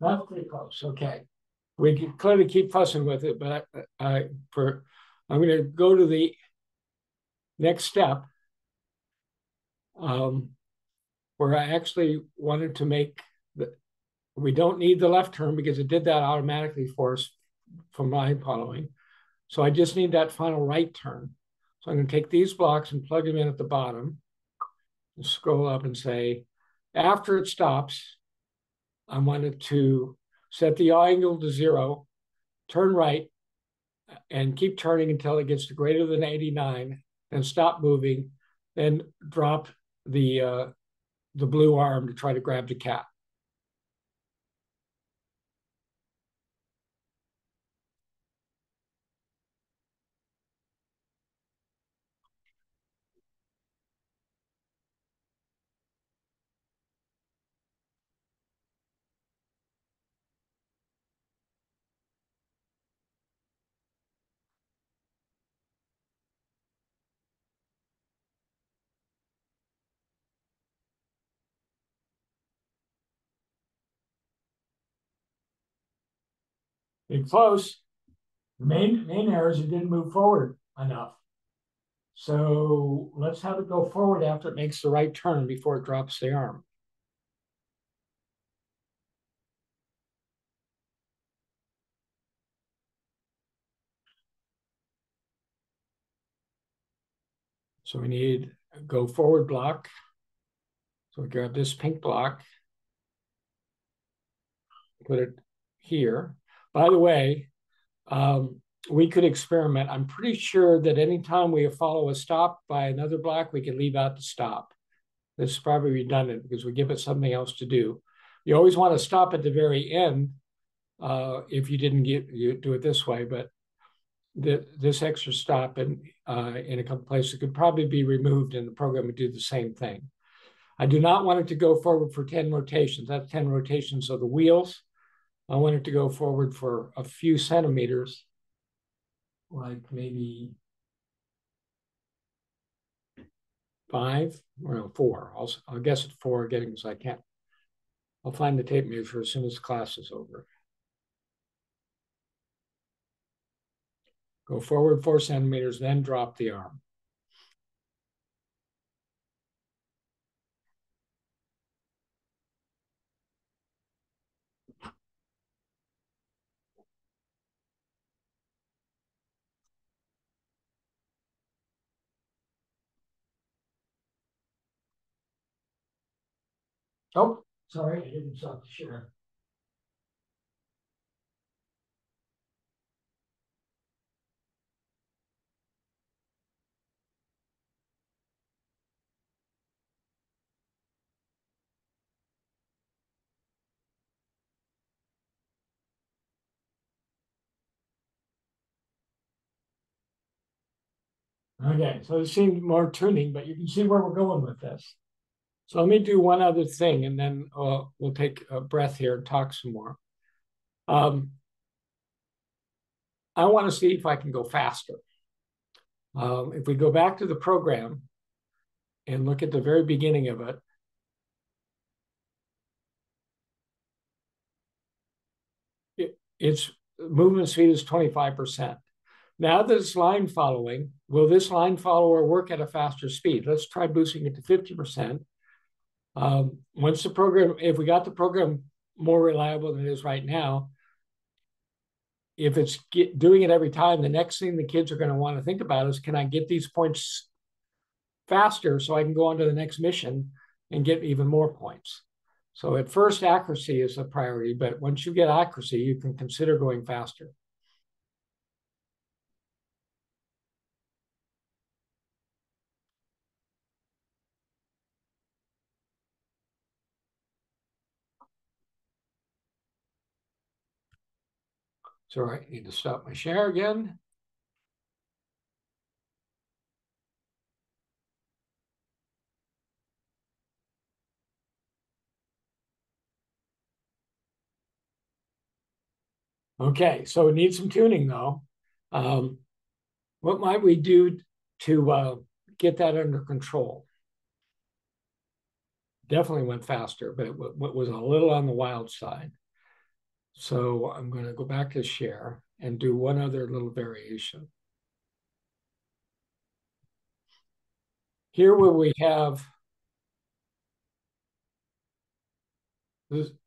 Not pretty close. Okay. We can clearly keep fussing with it, but I, I for, I'm going to go to the next step um, where I actually wanted to make the, we don't need the left turn because it did that automatically for us from line following. So I just need that final right turn. So I'm going to take these blocks and plug them in at the bottom and scroll up and say, after it stops, I wanted to set the angle to zero, turn right, and keep turning until it gets to greater than 89, and stop moving, then drop the uh, the blue arm to try to grab the cat. Getting close. The main main error is it didn't move forward enough. So let's have it go forward after it makes the right turn before it drops the arm. So we need a go forward block. So we grab this pink block, put it here. By the way, um, we could experiment. I'm pretty sure that anytime we follow a stop by another block, we can leave out the stop. This is probably redundant because we give it something else to do. You always want to stop at the very end uh, if you didn't get you do it this way, but the, this extra stop in, uh, in a couple places could probably be removed and the program would do the same thing. I do not want it to go forward for 10 rotations. That's 10 rotations of the wheels. I want it to go forward for a few centimeters, like maybe five or no, four. I'll, I'll guess at four again because I can't. I'll find the tape measure as soon as class is over. Go forward four centimeters, then drop the arm. Nope. Sorry, I didn't stop to share. Okay, so it seemed more tuning, but you can see where we're going with this. So let me do one other thing and then uh, we'll take a breath here and talk some more. Um, I want to see if I can go faster. Um, if we go back to the program and look at the very beginning of it, it its movement speed is 25%. Now that it's line following, will this line follower work at a faster speed? Let's try boosting it to 50%. Um, once the program, if we got the program more reliable than it is right now, if it's get, doing it every time, the next thing the kids are going to want to think about is, can I get these points faster so I can go on to the next mission and get even more points? So at first, accuracy is a priority, but once you get accuracy, you can consider going faster. Sorry, I need to stop my share again. Okay, so it needs some tuning though. Um, what might we do to uh, get that under control? Definitely went faster, but it was a little on the wild side. So I'm going to go back to share and do one other little variation. Here where we have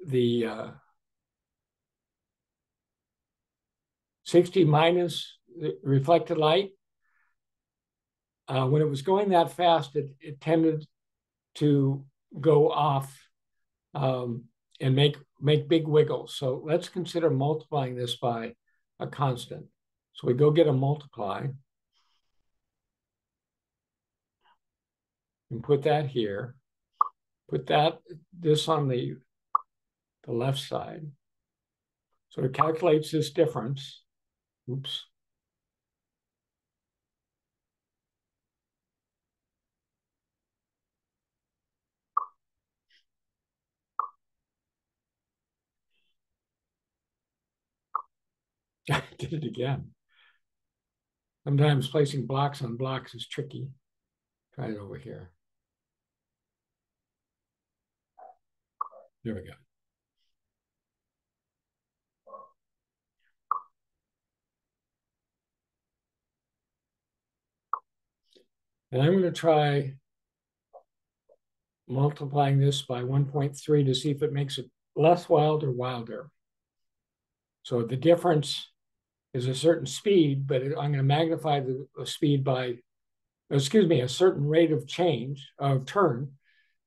the, uh, 60 minus reflected light, uh, when it was going that fast, it, it tended to go off um, and make make big wiggles. So let's consider multiplying this by a constant. So we go get a multiply and put that here. Put that this on the the left side. So it calculates this difference. Oops. I did it again. Sometimes placing blocks on blocks is tricky. Try it over here. There we go. And I'm going to try multiplying this by 1.3 to see if it makes it less wild or wilder. So the difference is a certain speed, but I'm going to magnify the, the speed by, excuse me, a certain rate of change of turn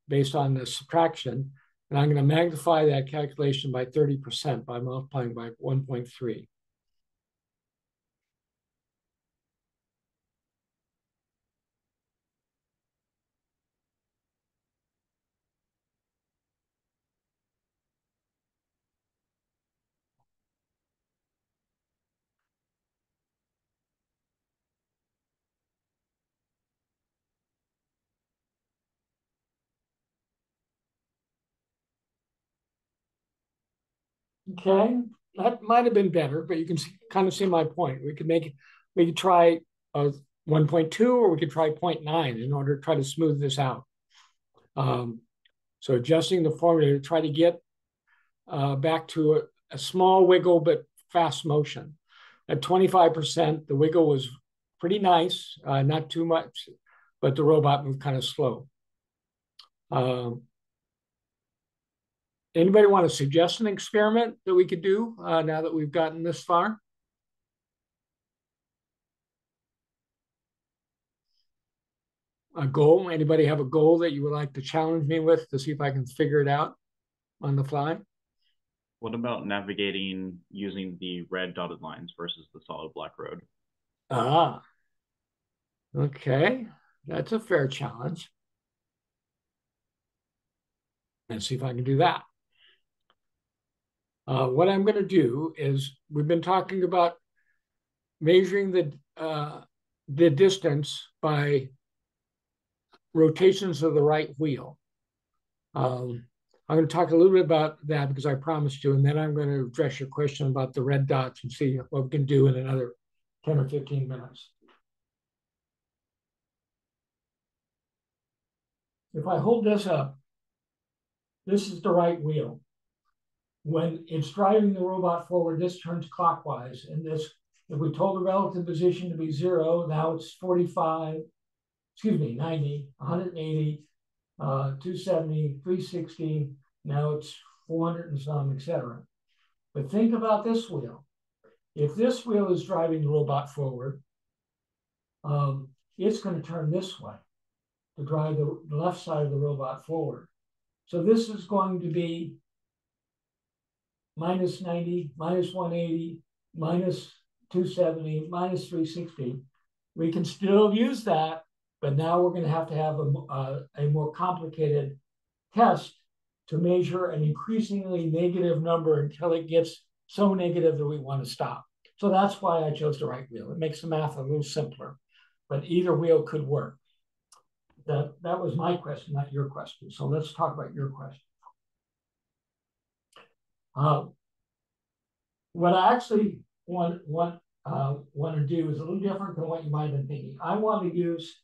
based on the subtraction. And I'm going to magnify that calculation by 30% by multiplying by 1.3. Okay, that might have been better, but you can see, kind of see my point. We could make we could try a 1.2 or we could try 0.9 in order to try to smooth this out. Um, so adjusting the formula to try to get uh, back to a, a, small wiggle but fast motion. At 25%, the wiggle was pretty nice, uh, not too much, but the robot moved kind of slow. Um, Anybody want to suggest an experiment that we could do uh, now that we've gotten this far? A goal? Anybody have a goal that you would like to challenge me with to see if I can figure it out on the fly? What about navigating using the red dotted lines versus the solid black road? Ah, okay. That's a fair challenge. Let's see if I can do that. Uh, what I'm going to do is we've been talking about measuring the uh, the distance by rotations of the right wheel. Um, I'm going to talk a little bit about that because I promised you, and then I'm going to address your question about the red dots and see what we can do in another 10 or 15 minutes. If I hold this up, this is the right wheel. When it's driving the robot forward, this turns clockwise. And this, if we told the relative position to be zero, now it's 45, excuse me, 90, 180, uh, 270, 360, now it's 400 and some, etc. But think about this wheel. If this wheel is driving the robot forward, um, it's going to turn this way to drive the left side of the robot forward. So this is going to be minus 90, minus 180, minus 270, minus 360. We can still use that, but now we're going to have to have a, a, a more complicated test to measure an increasingly negative number until it gets so negative that we want to stop. So that's why I chose the right wheel. It makes the math a little simpler, but either wheel could work that that was my question, not your question. So let's talk about your question. Uh, what I actually want want uh, want to do is a little different than what you might have been thinking. I want to use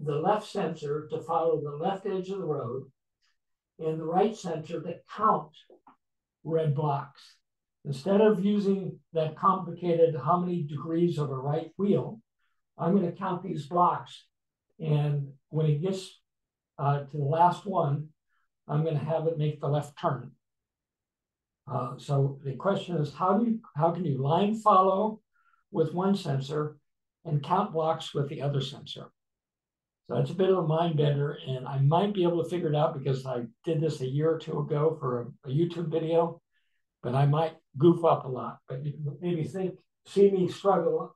the left sensor to follow the left edge of the road and the right sensor to count red blocks. Instead of using that complicated how many degrees of a right wheel, I'm going to count these blocks. And when it gets uh, to the last one, I'm going to have it make the left turn. Uh, so the question is, how do you how can you line follow with one sensor and count blocks with the other sensor? So it's a bit of a mind bender, and I might be able to figure it out because I did this a year or two ago for a, a YouTube video, but I might goof up a lot. But maybe think, see me struggle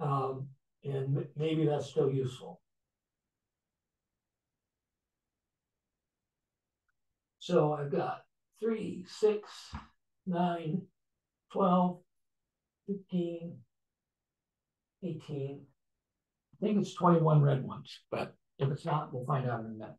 um, and maybe that's still useful. So I've got 3, 6, 9, 12, 15, 18. I think it's 21 red ones, but if it's not, we'll find out in a minute.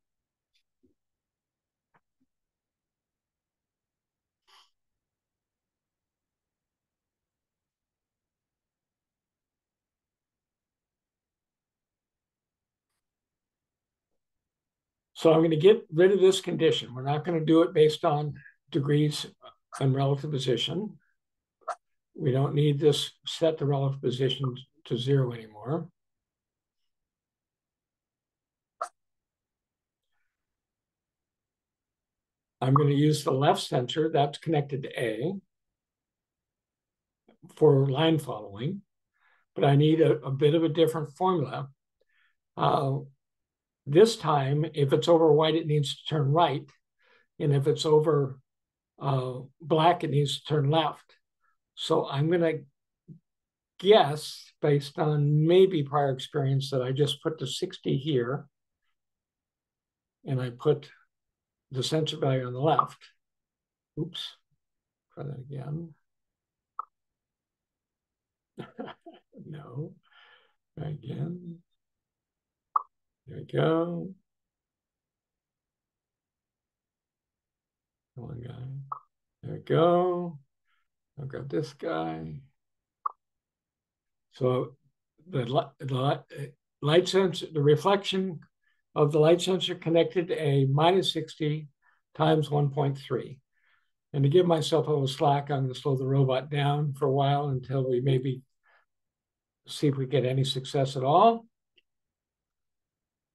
So I'm going to get rid of this condition. We're not going to do it based on degrees and relative position. We don't need this set the relative position to zero anymore. I'm going to use the left sensor that's connected to A for line following, but I need a, a bit of a different formula. Uh, this time, if it's over white, it needs to turn right. And if it's over uh, black, it needs to turn left. So I'm going to guess, based on maybe prior experience, that I just put the 60 here. And I put the sensor value on the left. Oops, try that again. no, again. There we go. One guy. There we go. I've got this guy. So the, the light sensor, the reflection of the light sensor connected a minus 60 times 1.3. And to give myself a little slack, I'm going to slow the robot down for a while until we maybe see if we get any success at all.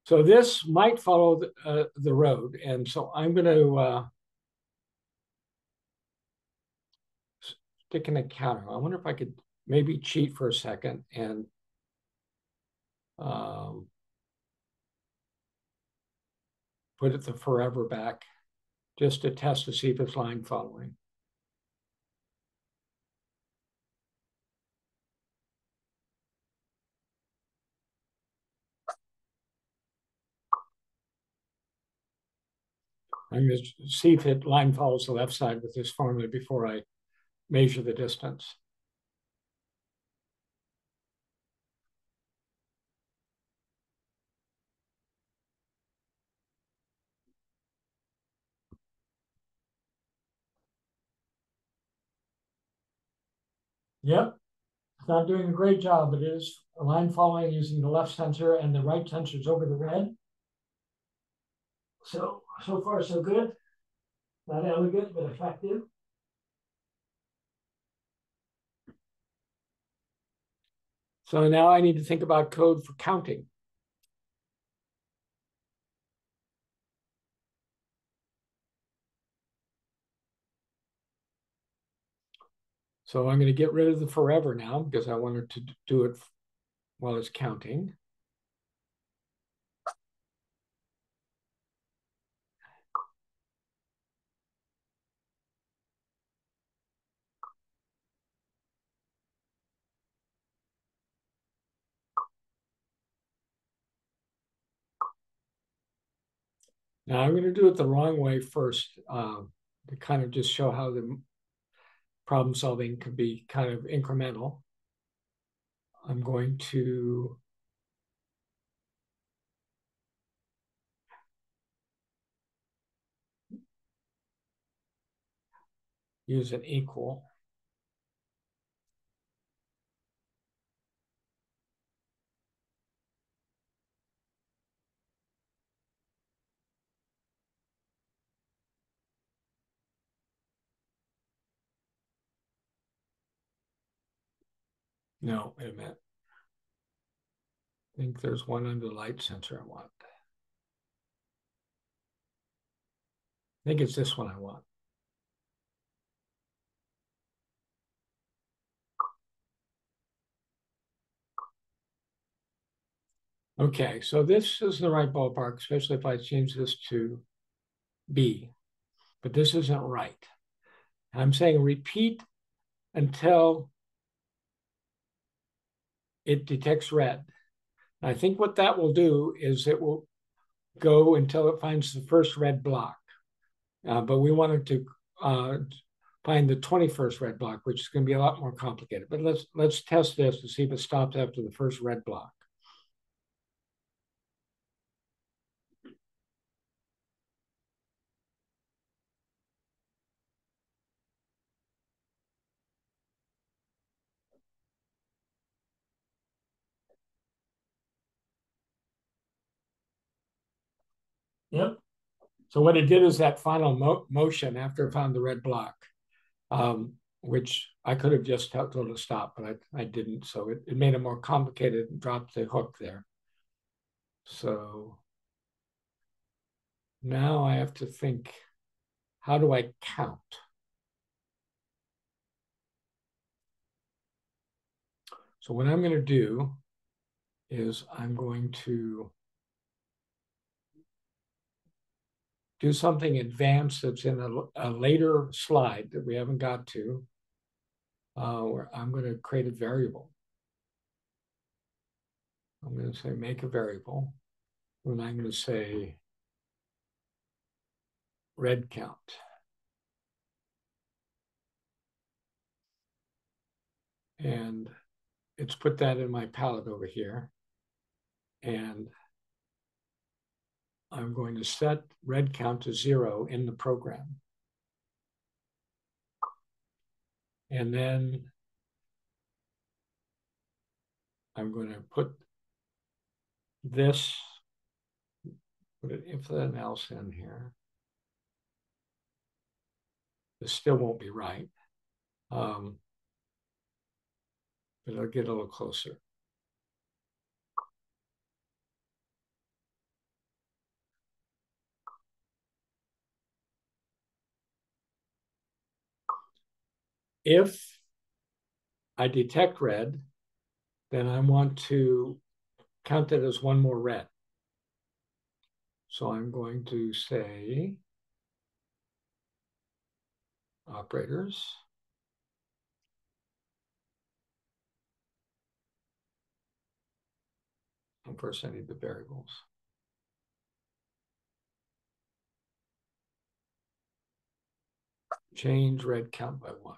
So this might follow the, uh, the road. And so I'm going to uh, stick in a counter. I wonder if I could maybe cheat for a second and um, put it the forever back just to test to see if it's line following. I'm going to see if it line follows the left side with this formula before I measure the distance. Yep, it's not doing a great job. It is a line following using the left sensor and the right sensor is over the red. So, so far so good. Not elegant, but effective. So now I need to think about code for counting. So I'm going to get rid of the forever now because I wanted to do it while it's counting. Now I'm going to do it the wrong way first um, to kind of just show how the problem solving can be kind of incremental. I'm going to use an equal. No, wait a minute. I think there's one under light sensor I want. I think it's this one I want. Okay, so this is the right ballpark, especially if I change this to B, but this isn't right. I'm saying repeat until it detects red. I think what that will do is it will go until it finds the first red block. Uh, but we wanted to uh, find the 21st red block, which is going to be a lot more complicated. But let's let's test this to see if it stops after the first red block. Yep. So what it did is that final mo motion after it found the red block, um, which I could have just told it to stop, but I, I didn't. So it, it made it more complicated and dropped the hook there. So now I have to think, how do I count? So what I'm going to do is I'm going to do something advanced that's in a, a later slide that we haven't got to, uh, where I'm going to create a variable. I'm going to say make a variable, and I'm going to say red count. And it's put that in my palette over here. And I'm going to set red count to zero in the program. And then I'm going to put this, put an if then else in here. This still won't be right. Um, but I'll get a little closer. If I detect red, then I want to count it as one more red. So I'm going to say operators. And first I need the variables. Change red count by one.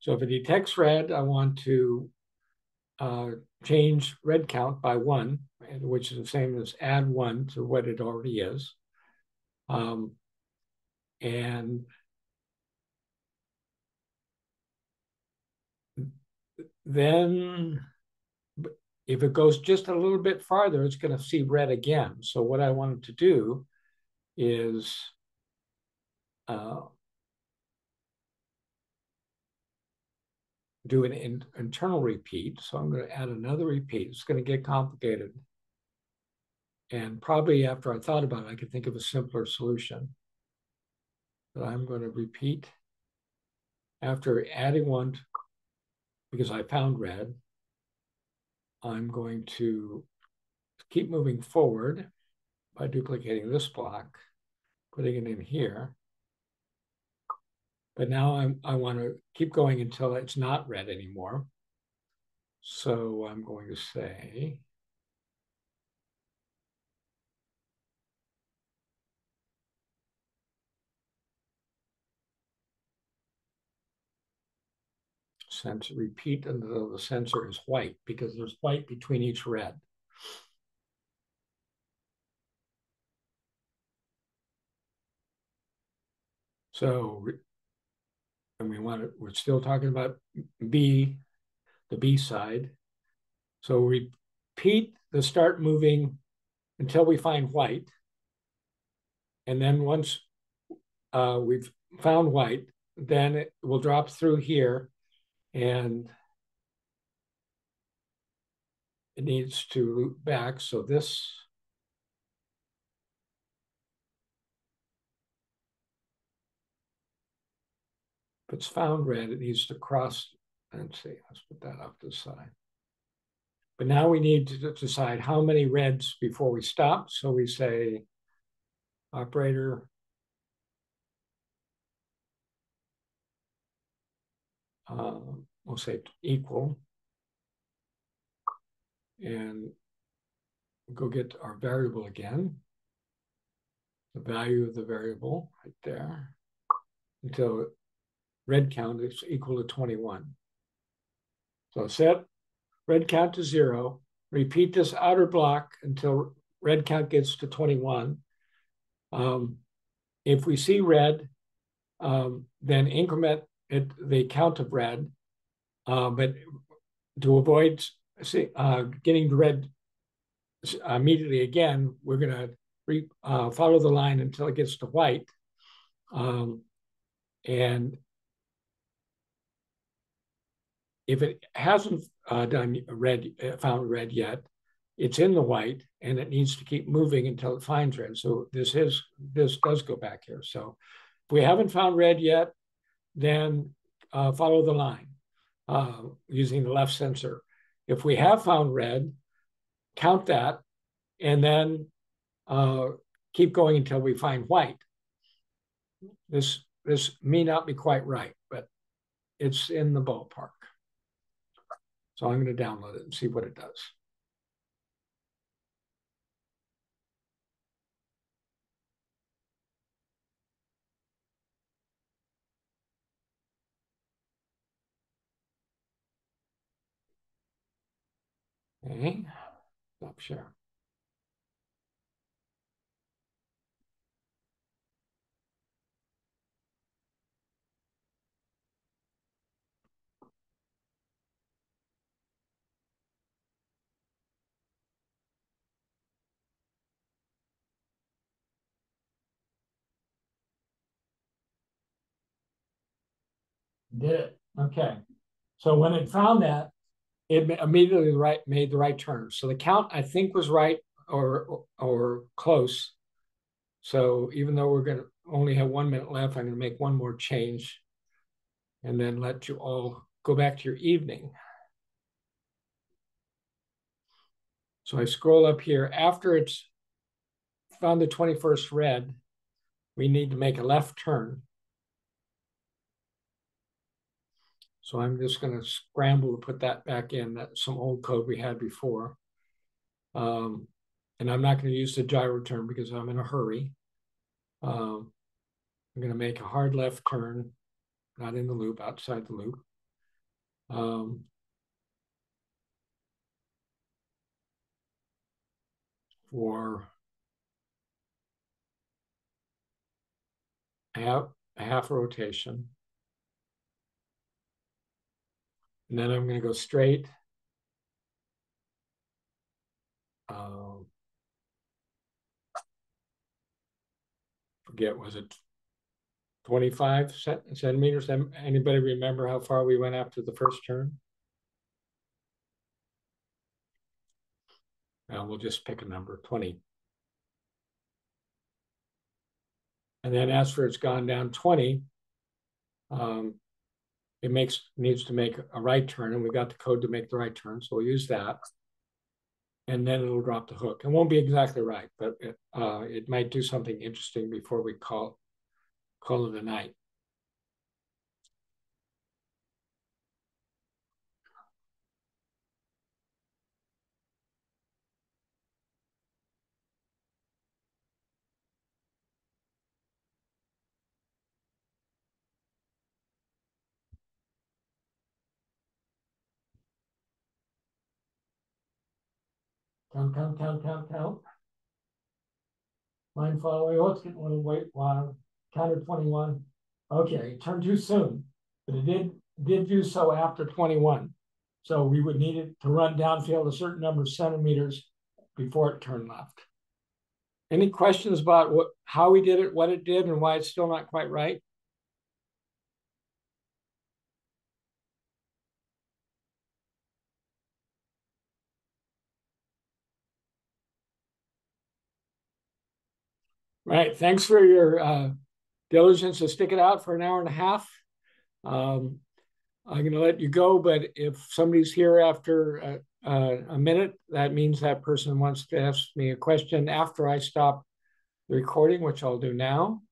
So if it detects red, I want to uh, change red count by one, which is the same as add one to what it already is. Um, and then if it goes just a little bit farther, it's going to see red again. So what I wanted to do is uh, do an in, internal repeat. So I'm going to add another repeat. It's going to get complicated. And probably after I thought about it, I could think of a simpler solution. But I'm going to repeat after adding one, because I found red, I'm going to keep moving forward by duplicating this block, putting it in here. But now I'm, I want to keep going until it's not red anymore. So I'm going to say, repeat until the sensor is white because there's white between each red. So, and we want to, we're still talking about B, the B side. So repeat the start moving until we find white. And then once uh, we've found white, then it will drop through here and it needs to loop back. So this if it's found red, it needs to cross. Let's see, let's put that off to the side. But now we need to decide how many reds before we stop. So we say operator uh, we'll say equal, and go get our variable again, the value of the variable right there, until red count is equal to 21. So set red count to zero, repeat this outer block until red count gets to 21. Um, if we see red, um, then increment it, the count of red, uh, but to avoid uh, getting red immediately again, we're going to uh, follow the line until it gets to white. Um, and if it hasn't uh, done red, uh, found red yet, it's in the white and it needs to keep moving until it finds red. So this is this does go back here. So if we haven't found red yet, then uh, follow the line uh, using the left sensor. If we have found red, count that, and then uh, keep going until we find white. This, this may not be quite right, but it's in the ballpark. So I'm going to download it and see what it does. Okay, stop share. Did it. Okay. So when it found that, it immediately right made the right turn. So the count I think was right or or close. So even though we're gonna only have one minute left, I'm gonna make one more change and then let you all go back to your evening. So I scroll up here. After it's found the 21st red, we need to make a left turn. So I'm just going to scramble to put that back in, that some old code we had before. Um, and I'm not going to use the gyro turn because I'm in a hurry. Um, I'm going to make a hard left turn, not in the loop, outside the loop. Um, for half, half rotation. And then I'm gonna go straight. Um, Forget, was it twenty-five centimeters? Anybody remember how far we went after the first turn? Well, we'll just pick a number, twenty. And then as for it's gone down twenty, um, it makes, needs to make a right turn, and we've got the code to make the right turn, so we'll use that. And then it'll drop the hook. It won't be exactly right, but it, uh, it might do something interesting before we call, call it a night. Count, count, count, count, count. Line following, oh, it's getting a little wait, wow, counted twenty-one. Okay, it turned too soon, but it did, did do so after twenty-one. So we would need it to run downfield a certain number of centimeters before it turned left. Any questions about what, how we did it, what it did, and why it's still not quite right? Right, thanks for your uh, diligence to stick it out for an hour and a half. Um, I'm gonna let you go, but if somebody's here after uh, uh, a minute, that means that person wants to ask me a question after I stop the recording, which I'll do now.